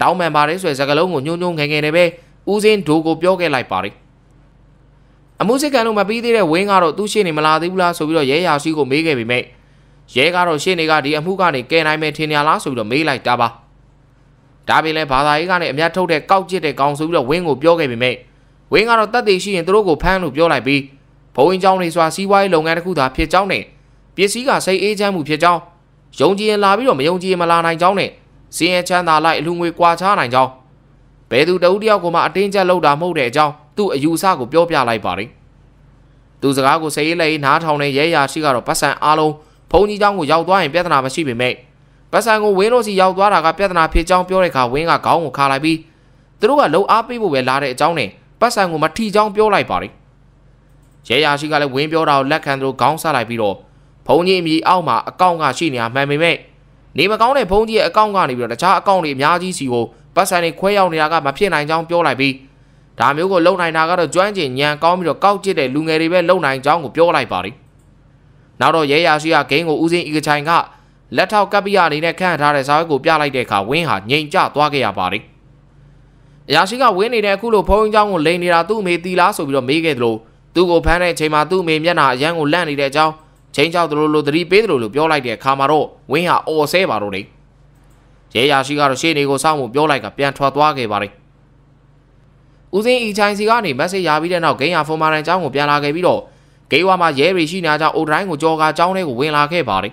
တောင်းပန်ပါတယ်ဆိုတဲ့ဇကလုံးကိုညှို့ညှို့ငယ်ငယ်နဲ့ပဲဦးစင်းဒိုကိုပြောခဲ့လိုက်ပါတယ်အမှုစစ်ကန်တို့မပြီးသေးတဲ့ဝင်းကတော့သူ့ရှေ့နေမလာသေးဘူးလားဆိုပြီးတော့ရဲရာရှိကိုမေးခဲ့ပေမဲ့ ရဲကတော့ရှေ့နေကဒီအမှုကနေကယ်နိုင်မယ်ထင်ရလားဆိုပြီးတော့မေးလိုက်တာပါဒါပေမဲ့ဘာသာရေးကနေအမျက်ထုတ်တဲ့ကောက်ကျစ်တဲ့ကောင်ဆိုပြီးတော့ဝင်းကိုပြောခဲ့ပေမဲ့ဝင်းကတော့တက်သေးရှိရင်သူတို့ကိုဖမ်းလို့ပြောလိုက်ပြီးဘုံဝင်ကျောင်းတွေဆိုတာစီးပွားရေးလုပ်ငန်းတစ်ခုသာဖြစ်ကြောင်းနဲ့ပစ္စည်းကစိတ်အေးချမ်းမှုဖြစ်ကြောင်းယုံကြည်ရင်လာပြီးတော့မယုံကြည်ရင်မလာနိုင်ကြောင်းနဲ့စင်ရချမ်းသာလိုက်အလူငွေကွာခြားနိုင်ကြောင်းဘယ်သူတဦးတယောက်ကမှအတင်းကျပ်လုပ်တာမဟုတ်တဲ့အကြောင်းသူ့အယူအဆကိုပြောပြလိုက်ပါတယ်သူစကားကိုစိတ်အေးလေးနားထောင်တဲ့ရဲရာရှိကတော့ပတ်စံအားလုံး ဘုံကြီးတောင်းကိုရောက်သွားရင်ပြဿနာမရှိပေမဲ့ဗဆန်ကိုဝင်းတို့စီရောက်သွားတာကပြဿနာဖြစ်ကြောင်းပြောတဲ့အခါဝင်းကခေါင်းကိုခါလိုက်ပြီးသူတို့ကလှုပ်အားပေးဖို့ပဲလာတဲ့အကြောင်းနဲ့ပတ်ဆိုင်ကိုမထီကြောင်းပြောလိုက်ပါလေရဲရရှိကလည်းဝင်းပြောတာကိုလက်ခံသူတို့ခေါင်းဆလိုက်ပြီးတော့ဘုံကြီးအမိအောက်မှာအကောင့်ကရှိနေတာမှန်ပေမဲ့နေမကောင်းတဲ့ဘုံကြီးရဲ့အကောင့်ကနေပြီးတော့တခြားအကောင့်တွေအများကြီးစီကိုပတ်ဆိုင်တွေခွဲရောက်နေတာကမဖြစ်နိုင်ကြောင်းပြောလိုက်ပြီးဒါမျိုးကိုလုံနိုင်တာကတော့ကျွမ်းကျင်ဉာဏ်ကောင်းပြီးတော့ကောက်ကျစ်တဲ့လူငယ်တွေပဲလုံနိုင်ကြောင်းကိုပြောလိုက်ပါလေ နောက်တော့ရဲရရှိကဂိမ်းကိုဦးစင်းဤကချိုင်ကလက်ထောက်ကပ်ပိယအနေနဲ့ခန့်ထားတဲ့စာရွက်ကိုပြလိုက်တဲ့အခါဝင်းဟာငြိမ်ကျသွားခဲ့ရပါတယ်အရာရှိကဝင်းနေတဲ့အခုလိုဖုန်းကြောင်းကိုလိန်နေတာသူ့အမေတီလားဆိုပြီးတော့မေးခဲ့သလိုသူ့ကိုဖမ်းတဲ့အချိန်မှာသူ့အမေမျက်နှာအရန်ကိုလန့်နေတဲ့အကြောင်းချင်းချောက်သလိုလိုသတိပေးသလိုလိုပြောလိုက်တဲ့အခါမှာတော့ဝင်းဟာအော်ဆဲပါတော့တယ်ရဲရရှိကတော့ရှေ့နေကိုစောင့်မှုပြောလိုက်ကပြန်ထွက်သွားခဲ့ပါတယ်ဦးစင်းအီချိုင်စီကနေမက်ဆေ့ရပြီးတဲ့နောက်ဂိမ်းယာဖွန်မာရန်ကျောင်းကိုပြန်လာခဲ့ပြီးတော့ ဂိမ်းဝါမှာရဲရီရှိနေတာကြောင့်အိုဒရိုင်းကိုကြော်ကာကျောင်းထဲကိုဝင်လာခဲ့ပါတယ်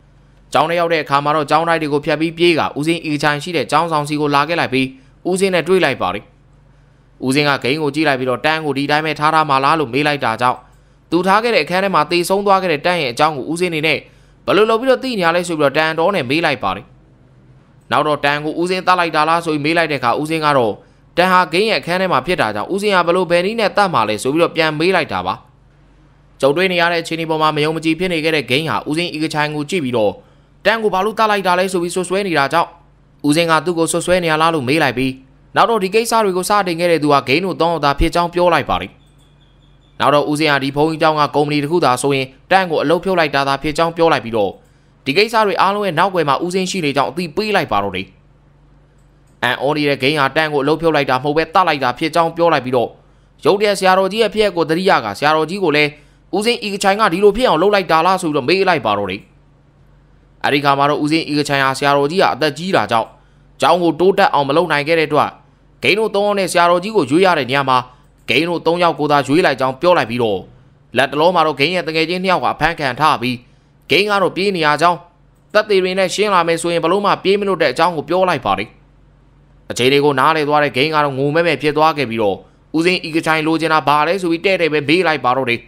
။ကျောင်းထဲရောက်တဲ့အခါမှာတော့ကျောင်းတိုက်တွေကိုဖျက်ပြီးပြေးကဦးစင်းအီချိုင်ရှိတဲ့ကျောင်းဆောင်စီကိုလာခဲ့လိုက်ပြီးဦးစင်းနဲ့တွေ့လိုက်ပါတယ်။ဦးစင်းကဂိမ်းကိုကြည့်လိုက်ပြီးတော့တန်းကိုဒီတိုင်းပဲထားထားမှလားလို့မေးလိုက်တာကြောင့်သူထားခဲ့တဲ့အခန်းထဲမှာတေဆုံးသွားခဲ့တဲ့တန်းရဲ့အကြောင်းကိုဦးစင်းနေနဲ့ဘယ်လိုလုပ်ပြီးတော့သိနေရလဲဆိုပြီးတော့တန်တော်နဲ့မေးလိုက်ပါတယ်။နောက်တော့တန်ကိုဦးစင်းတတ်လိုက်တာလားဆိုပြီးမေးလိုက်တဲ့အခါဦးစင်းကတော့တန်ဟာဂိမ်းရဲ့အခန်းထဲမှာဖြစ်တာကြောင့်ဦးစင်ဟာဘလို့ဘယ်နည်းနဲ့တတ်မှာလဲဆိုပြီးတော့ပြန်မေးလိုက်တာပါ ကြုံတွေ့နေရတဲ့အခြေအနေပေါ်မှာမယုံမကြည်ဖြစ်နေခဲ့တဲ့ဂိမ်းဟာဦးစင်ဤကချိုင်ကိုကြည့်ပြီးတော့တန်ကိုဘာလို့တတ်လိုက်တာလဲဆိုပြီးဆွဆွဲနေတာကြောင့်ဦးစင်ကသူ့ကိုဆွဆွဲနေရလားလို့မေးလိုက်ပြီးနောက်တော့ဒီကိစ္စတွေကိုစတင်ခဲ့တဲ့သူကဂိမ်းတို့တောင်းတာဖြစ်ကြောင်းပြောလိုက်ပါတယ်နောက်တော့ဦးစင်ဟာဒီဖုန်းကြီးတောင်းကကုမ္ပဏီတစ်ခုသာဆိုရင်တန်ကိုအလုပ်ဖြုတ်လိုက်တာသာဖြစ်ကြောင်းပြောလိုက်ပြီးတော့ဒီကိစ္စတွေအားလုံးရဲ့နောက်ွယ်မှာဦးစင်ရှိနေကြောင်းအသိပေးလိုက်ပါတော့တယ်အန်အော်နေတဲ့ဂိမ်းဟာတန်ကိုအလုတ်ဖြုတ်လိုက်တာမဟုတ်ပဲတတ်လိုက်တာဖြစ်ကြောင်းပြောလိုက်ပြီးတော့ရုပ်တရက်ဆရာတော်ကြီးရဲ့ဖြစ်ကိုတတိယကဆရာတော်ကြီးကိုလည်း ဦးစင်းဤကချိုင်ကဒီလိုဖြစ်အောင်လုပ်လိုက်တာလားဆိုပြီးတော့မေးလိုက်ပါတော့တယ်အဲဒီခါမှာတော့ဦးစင်းဤကချိုင်ဟာဆရာတော်ကြီးကအသက်ကြီးတာကြောင့်ကျောင်းကိုတိုးတက်အောင်မလုပ်နိုင်ခဲ့တဲ့အတွက်ဂိမ်းတို့သုံးအောင်နဲ့ဆရာတော်ကြီးကိုရွေးရတဲ့နေရာမှာဂိမ်းတို့သုံးယောက်ကိုသာရွေးလိုက်ကြောင်းပြောလိုက်ပြီးတော့လက်တလုံးမှာတော့ဂိမ်းရဲ့တငယ်ချင်းနှစ်ယောက်ကအဖမ်းခံထားပြီးဂိမ်းကတော့ပြေးနေရကြောင်းတပ်သေးတွေနဲ့ရှင်းလာမယ်ဆိုရင်ဘလို့မှပြေးမလို့တဲ့အကြောင်းကိုပြောလိုက်ပါတယ်အခြေအနေကိုနားလေသွားတဲ့ဂိမ်းကတော့ငုံမဲမဲဖြစ်သွားခဲ့ပြီးတော့ဦးစင်းဤကချိုင်လိုချင်တာဘာလဲဆိုပြီးတဲ့တဲ့ပဲဘေးလိုက်ပါတော့တယ်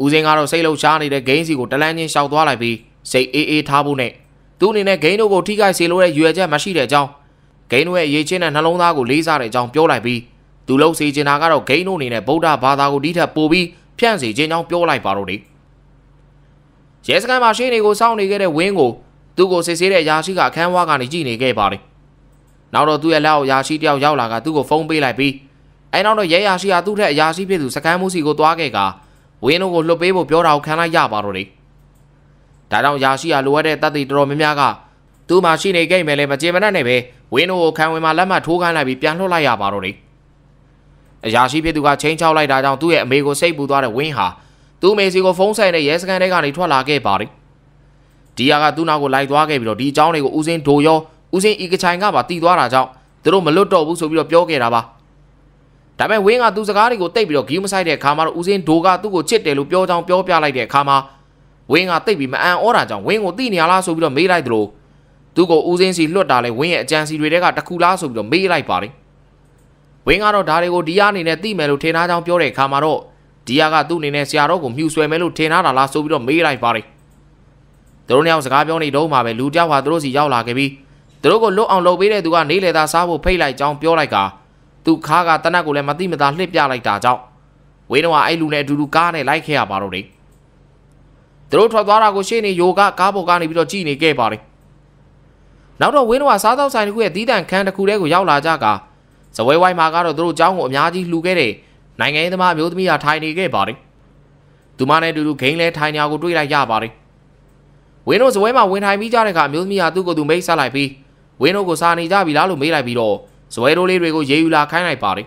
ဦးစင်းကတော့စိတ်လှုပ်ရှားနေတဲ့ဂိမ်းစီကိုတလန်းချင်းရှောက်သွားလိုက်ပြီးစိတ်အေးအေးထားဖို့နဲ့သူ့အနေနဲ့ဂိမ်းတို့ကိုထိခိုက်စေလိုတဲ့ရွယ်ချက်မရှိတဲ့အကြောင်းဂိမ်းတို့ရဲ့အရေးချင်းတဲ့နှလုံးသားကိုလေးစားတဲ့အကြောင်းပြောလိုက်ပြီးသူလှုပ်စေချင်တာကတော့ဂိမ်းတို့အနေနဲ့ဗုဒ္ဓဘာသာကိုဒီထက်ပိုပြီးဖြန့်စေခြင်းကြောင်းပြောလိုက်ပါတော့တယ်ရဲစခန်းမှာရှင်းနေကိုစောင့်နေခဲ့တဲ့ဝင်းကိုသူ့ကိုစစ်ဆေးတဲ့ရာရှိကအခန်းဝါကနေကြည့်နေခဲ့ပါတယ်နောက်တော့သူ့ရဲ့လက်အောက်ရာရှိတယောက်ရောက်လာကသူ့ကိုဖုန်းပေးလိုက်ပြီးအဲနောက်တော့ရဲရာရှိဟာသူ့ထက်အရာရှိဖြစ်သူစကမ်းမှုစီကိုသွားခဲ့က ဝင်းတို့ကိုလွတ်ပေးဖို့ပြောတာကိုခံလိုက်ရပါတော့တယ်ဒါကြောင့်ရာရှိဟာလိုအပ်တဲ့တပ်တွေတော်တော်များများကသူ့မှာရှိနေခဲ့မယ်လေမကြေမနက်နဲ့ပဲဝင်းတို့ကိုခံဝင်မှာလက်မှတ်ထိုးခိုင်းလိုက်ပြီးပြန်လွှတ်လိုက်ရပါတော့တယ်အရာရှိဖြစ်သူကချင်းချောက်လိုက်တာကြောင့်သူ့ရဲ့အမေကိုစိတ်ပူသွားတဲ့ဝင်းဟာသူ့အမေစီကိုဖုန်းဆိုင်တဲ့ရဲစခန်းထဲကနေထွက်လာခဲ့ပါတယ်ဒီယာကသူ့နောက်ကိုလိုက်သွားခဲ့ပြီးတော့ဒီအကြောင်းတွေကိုဦးစင်းဒိုရောဦးစင်းဤကချိုင်ကပါတီးသွားတာကြောင့်သူတို့မလွတ်တော့ဘူးဆိုပြီးတော့ပြောခဲ့တာပါ ဒါဒါပေမဲ့ဝင်းကသူ့စကားတွေကိုတိတ်ပြီးတော့ဂီးမဆိုင်တဲ့အခါမှာတော့ဦးစင်းဒိုကသူ့ကိုချစ်တယ်လို့ပြောချောင်းပြောပြလိုက်တဲ့အခါမှာဝင်းကတိတ်ပြီးမအံ့ဩတာကြောင့်ဝင်းကိုသိနေရလားဆိုပြီးတော့မေးလိုက်သလိုသူ့ကိုဦးစင်းစီလွတ်တာလဲဝင်းရဲ့အကြံစီတွေတဲကတခုလားဆိုပြီးတော့မေးလိုက်ပါတယ်ဝင်းကတော့ဒါတွေကိုဒီယာအနေနဲ့သိမယ်လို့ထင်ထားကြောင်းပြောတဲ့အခါမှာတော့ဒီယာကသူ့အနေနဲ့ဆရာတော်ကိုမြှူဆွဲမယ်လို့ထင်ထားတာလားဆိုပြီးတော့မေးလိုက်ပါတယ်သူတို့နှစ်ယောက်စကားပြောနေတော့မှပဲလူတယောက်ဟာသူတို့စီရောက်လာခဲ့ပြီးသူတို့ကိုလွတ်အောင်လုပ်ပေးတဲ့သူကနေလေသာစားဖို့ဖိတ်လိုက်ကြောင်းပြောလိုက်က သူခါကတနတ်ကိုလည်းမတိမသားလှစ်ပြလိုက်တာကြောင့်ဝင်းတော့အဲ့လူနဲ့အတူတူကားနဲ့လိုက်ခဲ့ရပါတော့တယ်သူတို့ထွက်သွားတာကိုရှေ့နေယိုကကားပေါ်ကနေပြီးတော့ကြည်နေခဲ့ပါတယ်နောက်တော့ဝင်းတော့စားသောက်ဆိုင်တစ်ခုရဲ့တီးတန့်ခန်းတစ်ခုတည်းကိုရောက်လာကြကဇဝဲဝိုင်းမှာကတော့သူတို့အကြောင်းကိုအများကြီးလှူခဲ့တဲ့နိုင်ငံရေးသမားအမျိုးသမီးဟာထိုင်နေခဲ့ပါတယ်သူမနဲ့အတူတူဂိမ်းလဲထိုင်ညာကိုတွေ့လိုက်ရပါတယ်ဝင်းတို့ဇဝဲမှာဝင်ထိုင်ပြီးကြတဲ့အခါအမျိုးသမီးဟာသူ့ကိုယ်သူမိတ်ဆက်လိုက်ပြီးဝင်းတို့ကိုစာနေကြပြီလားလို့မေးလိုက်ပြီးတော့ ဇွဲတိုးလေးတွေကိုရေးယူလာခိုင်းလိုက်ပါတယ်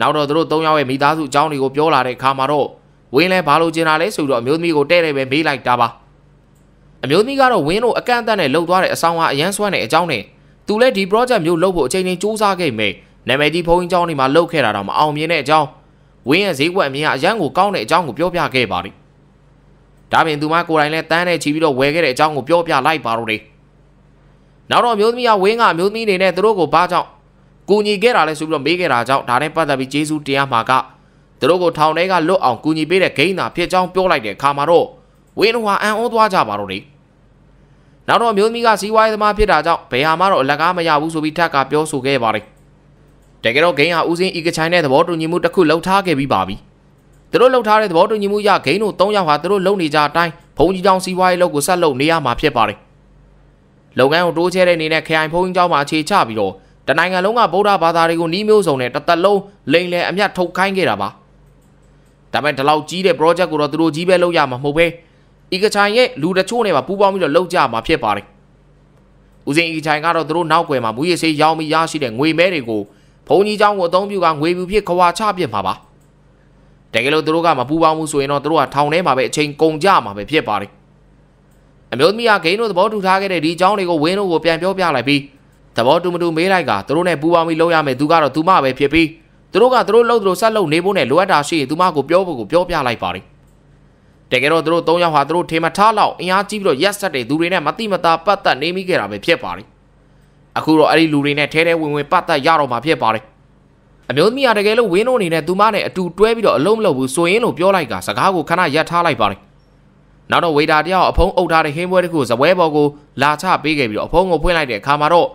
နောက်တော့သူတို့၃ယောက်ရဲ့မိသားစုအကြောင်းတွေကိုပြောလာတဲ့အခါမှာတော့ဝင်းလဲဘာလို့ကျင်တာလဲဆိုတော့အမျိုးသမီးကိုတဲ့တဲ့ပဲမေးလိုက်တာပါအမျိုးသမီးကတော့ဝင်းတို့အကန့်အသတ်နဲ့လှုပ်သွားတဲ့အဆောင်ဟာအရန်ဆွမ်းတဲ့အကြောင်းနဲ့သူလည်းဒီ project မျိုးလုပ်ဖို့အချိန်ချင်းစူးစမ်းခဲ့မိနာမည်ကြီးဘုန်းကြီးကျောင်းတွေမှာလုပ်ခဲ့တာတော့မအောင်မြင်တဲ့အကြောင်းဝင်းရဲ့ဈေးကွက်အမြင်ကအရန်ကိုကောင်းတဲ့အကြောင်းကိုပြောပြခဲ့ပါတယ်ဒါပြင်သူမကိုယ်တိုင်လည်းတန်းနဲ့ချီပြီးတော့ဝယ်ခဲ့တဲ့အကြောင်းကိုပြောပြလိုက်ပါတော့တယ် နောက်တော့မျိုးသမီးကဝင်းကအမျိုးသမီးတွေနဲ့သူတို့ကိုဘာကြောင့်ကူညီခဲ့တာလဲဆိုပြီးတော့မေးခဲ့တာကြောင့်ဒါနဲ့ပတ်သက်ပြီးဂျေစုတရားမှာကသူတို့ကိုထောင်ထဲကလွတ်အောင်ကူညီပေးတဲ့ဂိမ်းသာဖြစ်ကြောင်းပြောလိုက်တဲ့အခါမှာတော့ဝင်းတို့ဟာအံ့ဩသွားကြပါတော့တယ်နောက်တော့မျိုးသမီးကစီးပွားရေးသမားဖြစ်တာကြောင့်ဘယ်ဟာမှတော့အလကားမရဘူးဆိုပြီးထပ်ကပြောဆိုခဲ့ပါတယ်တကယ်တော့ဂိမ်းဟာဦးစင်းဤကချိုင်းတဲ့သဘောတူညီမှုတစ်ခုလှုပ်ထားခဲ့ပြီးပါပြီသူတို့လှုပ်ထားတဲ့သဘောတူညီမှုရဂိမ်းတို့၃ယောက်ဟာသူတို့လုံနေကြအတိုင်းဘုံကြီးကြောင်စီးပွားရေးလုပ်ကိုဆက်လုပ်နေရမှာဖြစ်ပါတယ် လုပ်ငန်းကိုတိုးချဲတဲ့အနေနဲ့ခရိုင်ဖုန်းကြီးကျောင်းမှာအခြေချပြီးတော့တနိုင်ငံလုံးကဗုဒ္ဓဘာသာတွေကိုနှီးမျိုးစုံနဲ့တစ်သက်လုံးလိန်လယ်အမျက်ထုတ်ခိုင်းခဲ့တာပါဒါပေမဲ့ဒီလောက်ကြီးတဲ့ project ကိုတော့သူတို့ကြီးပဲလုပ်ရမှာမဟုတ်ပဲဤကချိုင်ရဲ့လူတချို့နဲ့ပါပူးပေါင်းပြီးတော့လုပ်ကြမှာဖြစ်ပါတယ်ဦးစင်ဤကချိုင်ကတော့သူတို့နောက်ွယ်မှာမူရစေးရောင်းပြီးရရှိတဲ့ငွေမဲတွေကိုဘုံကြီးကျောင်းကိုအသုံးပြုကငွေပြူဖြစ်ခွာချပြစ်မှာပါတကယ်လို့သူတို့ကမပူပေါင်းမှုဆိုရင်တော့သူတို့ကထောင်ထဲမှာပဲအချိန်ကုန်ကြမှာပဲဖြစ်ပါတယ် အမျိုးသမီးကဂိမ်းတို့သဘောတူထားခဲ့တဲ့ဒီအကြောင်းတွေကိုဝင်းတို့ကိုပြန်ပြောပြလိုက်ပြီးသဘောတူမတူမေးလိုက်ကသူတို့နဲ့ပူပေါင်းပြီးလုပ်ရမယ်သူကတော့သူမပဲဖြစ်ပြီးသူတို့ကသူတို့လှုပ်သူတို့ဆက်လုပ်နေဖို့နဲ့လိုအပ်တာရှိရင်သူမကိုပြောဖို့ကိုပြောပြလိုက်ပါတယ်တကယ်တော့သူတို့၃ယောက်ဟာသူတို့ထေမထားလောက်အင်အားကြီးပြီးတော့ရက်ဆက်တဲ့သူတွေနဲ့မတိမတာပတ်သက်နေမိခဲ့တာပဲဖြစ်ပါတယ်အခုတော့အဲ့ဒီလူတွေနဲ့ထဲထဲဝင်ဝင်ပတ်သက်ရတော့မှာဖြစ်ပါတယ်အမျိုးသမီးကတကယ်လို့ဝင်းတို့အနေနဲ့သူမနဲ့အတူတွဲပြီးတော့အလုံးမလုပ်ဘူးဆိုရင်လို့ပြောလိုက်ကစကားကိုခဏရပ်ထားလိုက်ပါတယ် နောက်တော့ဝေတာတယောက်အဖုံးအုပ်ထားတဲ့ဟင်းပွဲတစ်ခုဇပွဲပေါ်ကိုလာချပေးခဲ့ပြီးတော့အဖုံးကိုဖွင့်လိုက်တဲ့အခါမှာတော့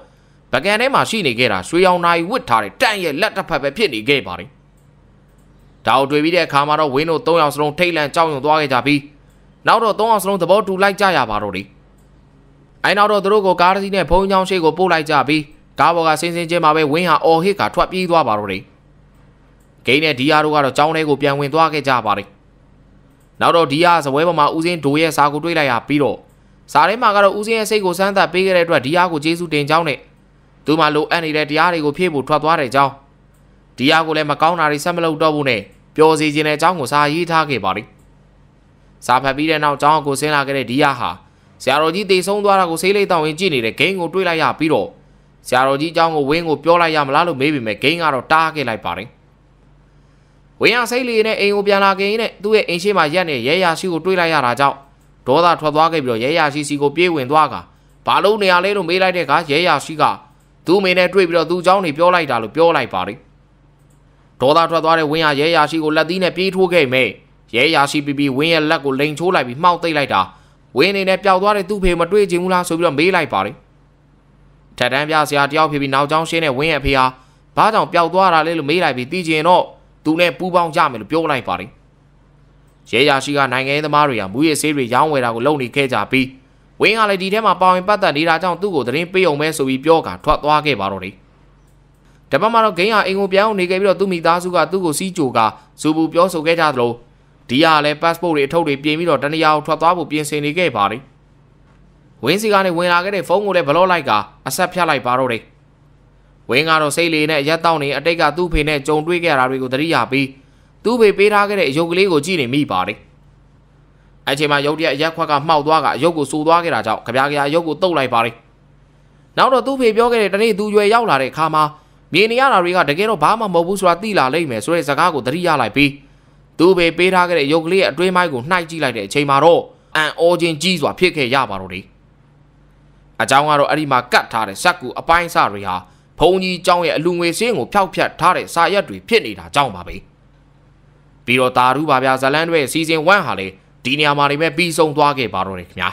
ဗကန်ထဲမှာရှိနေခဲ့တာရွှေရောင်နာရီဝစ်ထားတဲ့တန့်ရဲ့လက်တစ်ဖက်ပဲဖြစ်နေခဲ့ပါတယ်။ဒါကိုတွေ့ပြီးတဲ့အခါမှာတော့ဝင်းတို့၃ယောက်စလုံးထိတ်လန့်ကြောက်ရွံ့သွားခဲ့ကြပြီးနောက်တော့၃ယောက်စလုံးသဘောတူလိုက်ကြရပါတော့တယ်။အဲနောက်တော့သူတို့ကိုကားတစ်စီးနဲ့ဘုံချောင်းရှိကိုပို့လိုက်ကြပြီးကားပေါ်ကစင်းစင်းချင်းမှာပဲဝင်းဟာအော်ဟစ်ကထွက်ပြေးသွားပါတော့တယ်။ဂိမ်းနဲ့ဒီယာတို့ကတော့ကြောင်းထဲကိုပြန်ဝင်သွားခဲ့ကြပါတယ် နောက်တော့ဒီဟာဇပွဲပေါ်မှာဦးစင်းဒိုရဲ့စာကိုတွေးလိုက်ရပြီးတော့စာထဲမှာကတော့ဦးစင်းရဲ့စိတ်ကိုစမ်းသပ်ပေးခဲ့တဲ့အတွက်ဒီဟာကိုကျေးဇူးတင်ကြောင်းနဲ့သူမှလိုအပ်နေတဲ့တရားတွေကိုဖြည့်ဖို့ထွက်သွားတဲ့အကြောင်းဒီဟာကိုလည်းမကောင်းတာတွေဆက်မလုပ်တော့ဘူးနဲ့ပျော်စီခြင်းတဲ့အကြောင်းကိုစာရေးထားခဲ့ပါလိမ့်စာဖတ်ပြီးတဲ့နောက်ကျောင်းကိုဆင်းလာခဲ့တဲ့ဒီယာဟာဆရာတော်ကြီးတေဆုံးသွားတာကိုဆေးလိတ်တောင်းရင်ကြည့်နေတဲ့ဂိမ်းကိုတွေးလိုက်ရပြီးတော့ဆရာတော်ကြီးအကြောင်းကိုဝင်းကိုပြောလိုက်ရမလားလို့မေးပေမဲ့ဂိမ်းကတော့တားခဲ့လိုက်ပါတယ် ဝင်းရစိတ်လေးနဲ့အိမ်ကိုပြန်လာခင်နဲ့သူ့ရဲ့အိမ်ရှိမှရက်နေရဲရရှိကိုတွေးလိုက်ရတာကြောင့်ဒေါသထွက်သွားခဲ့ပြီးတော့ရဲရရှိစီကိုပြေးဝင်သွားကဘာလို့နေရလဲလို့မေးလိုက်တဲ့အခါရဲရရှိကသူ့မိနဲ့တွေ့ပြီးတော့သူ့เจ้าနေပြောလိုက်တာလို့ပြောလိုက်ပါလိဒေါသထွက်သွားတဲ့ဝင်းရရဲရရှိကိုလက်သီးနဲ့ပြေးထိုးခဲ့မိရဲရရှိပြီးပြီးဝင်းရဲ့လက်ကိုလိန်ချိုးလိုက်ပြီးမှောက်သိမ့်လိုက်တာဝင်းနေနဲ့ပျောက်သွားတဲ့သူ့ဖေမတွေ့ချင်ဘူးလားဆိုပြီးတော့မေးလိုက်ပါလိထက်တန်းပြဆရာတယောက်ဖြစ်ပြီးနောက်ကျောင်းရှင်းတဲ့ဝင်းရဲ့ဖေဟာဘာကြောင့်ပျောက်သွားတာလဲလို့မေးလိုက်ပြီးသိချင်တော့ သူနဲ့ပူးပေါင်းကြမယ်လို့ပြောလိုက်ပါတယ်ရဲရရှိကနိုင်ငံရေးသမားတွေကမူရစေးတွေရောင်းဝယ်တာကိုလုပ်နေခဲ့ကြပြီးဝင်းကလည်းဒီထဲမှာပါဝင်ပတ်သက်နေတာကြောင့်သူ့ကိုသတင်းပေးအောင်ပဲဆိုပြီးပြောကထွက်သွားခဲ့ပါတော့တယ်တပတ်မှတော့ဂိမ်းဟာအင်ကိုပြောင်းနေခဲ့ပြီးတော့သူ့မိသားစုကသူ့ကိုစီးကြိုကဇူဘူးပြောဆိုခဲ့ကြသလိုဒီဟာလည်း passport တွေအထုပ်တွေပြင်ပြီးတော့တနေရာကိုထွက်သွားဖို့ပြင်ဆင်နေခဲ့ပါတယ်ဝင်းစီကနေဝင်လာခဲ့တဲ့ဖုန်းကိုလည်းဘလော့လိုက်က အဆက်ဖြတ်လိုက်ပါတော့တယ် ဝင်းကတော့စိတ်လေးနဲ့ရက်တောင်းနေအတိတ်ကသူ့ဖေနဲ့ကြုံတွေ့ခဲ့တာတွေကိုသတိရပြီးသူ့ဖေပေးထားခဲ့တဲ့အယုတ်ကလေးကိုကြည့်နေမိပါတယ်။အဲ့ချိန်မှာရုတ်တရက်ရက်ခွက်ကမှောက်သွားကအယုတ်ကိုစူသွားခဲ့တာကြောင့်ကြပြားကြအယုတ်ကိုတုတ်လိုက်ပါတယ်။နောက်တော့သူ့ဖေပြောခဲ့တဲ့တနေ့သူရွယ်ရောက်လာတဲ့အခါမှာမြင်နေရတာတွေကတကယ်တော့ဘာမှမဟုတ်ဘူးဆိုတာသိလာလိမ့်မယ်ဆိုတဲ့စကားကိုသတိရလိုက်ပြီးသူပဲပေးထားခဲ့တဲ့ရုပ်ကလေးရဲ့အတွင်းပိုင်းကိုနှိုက်ကြည့်လိုက်တဲ့အချိန်မှာတော့အန်အောချင်းကြီးစွာဖြစ်ခဲ့ရပါတော့တယ်အကြောင်းကတော့အဲ့ဒီမှာကတ်ထားတဲ့ဇက်ကူအပိုင်းစတွေဟာ ဘုံကြီးเจ้าရဲ့အလူငွေစင်းကိုဖျောက်ဖျက်ထားတဲ့စာရက်တွေဖြစ်နေတာကြောင့်ပါပဲပြီးတော့တာရူပါဗျာဇလန်တွေစီဇန်1ဟာလေဒီနေရာမှာနေမဲ့ပြီးဆုံးသွားခဲ့ပါတော့တယ်ခင်ဗျာ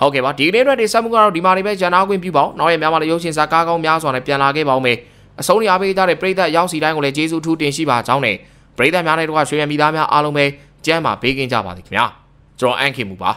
ဟုတ်ကဲ့ပါဒီနေ့အတွက်ဒီဆက်မှုကတော့ဒီမှာနေပဲဂျန်နာခွင့်ပြုပါအောင်နောက်ရမြန်မာလေရုပ်ရှင်ဇာတ်ကားကောင်းများစွာနဲ့ပြန်လာခဲ့ပါဦးမယ်အဆုံးနေအားပေးကြတဲ့ပရိသတ်ရောက်စီတိုင်းကိုလည်းကျေးဇူးထူးတင်ရှိပါကြောင်းနဲ့ပရိသတ်များနဲ့တို့ကရွှေရမိသားများအားလုံးပဲကျမ်းမာပေးကင်းကြပါသည်ခင်ဗျာကျွန်တော်အန်ခင်မူပါ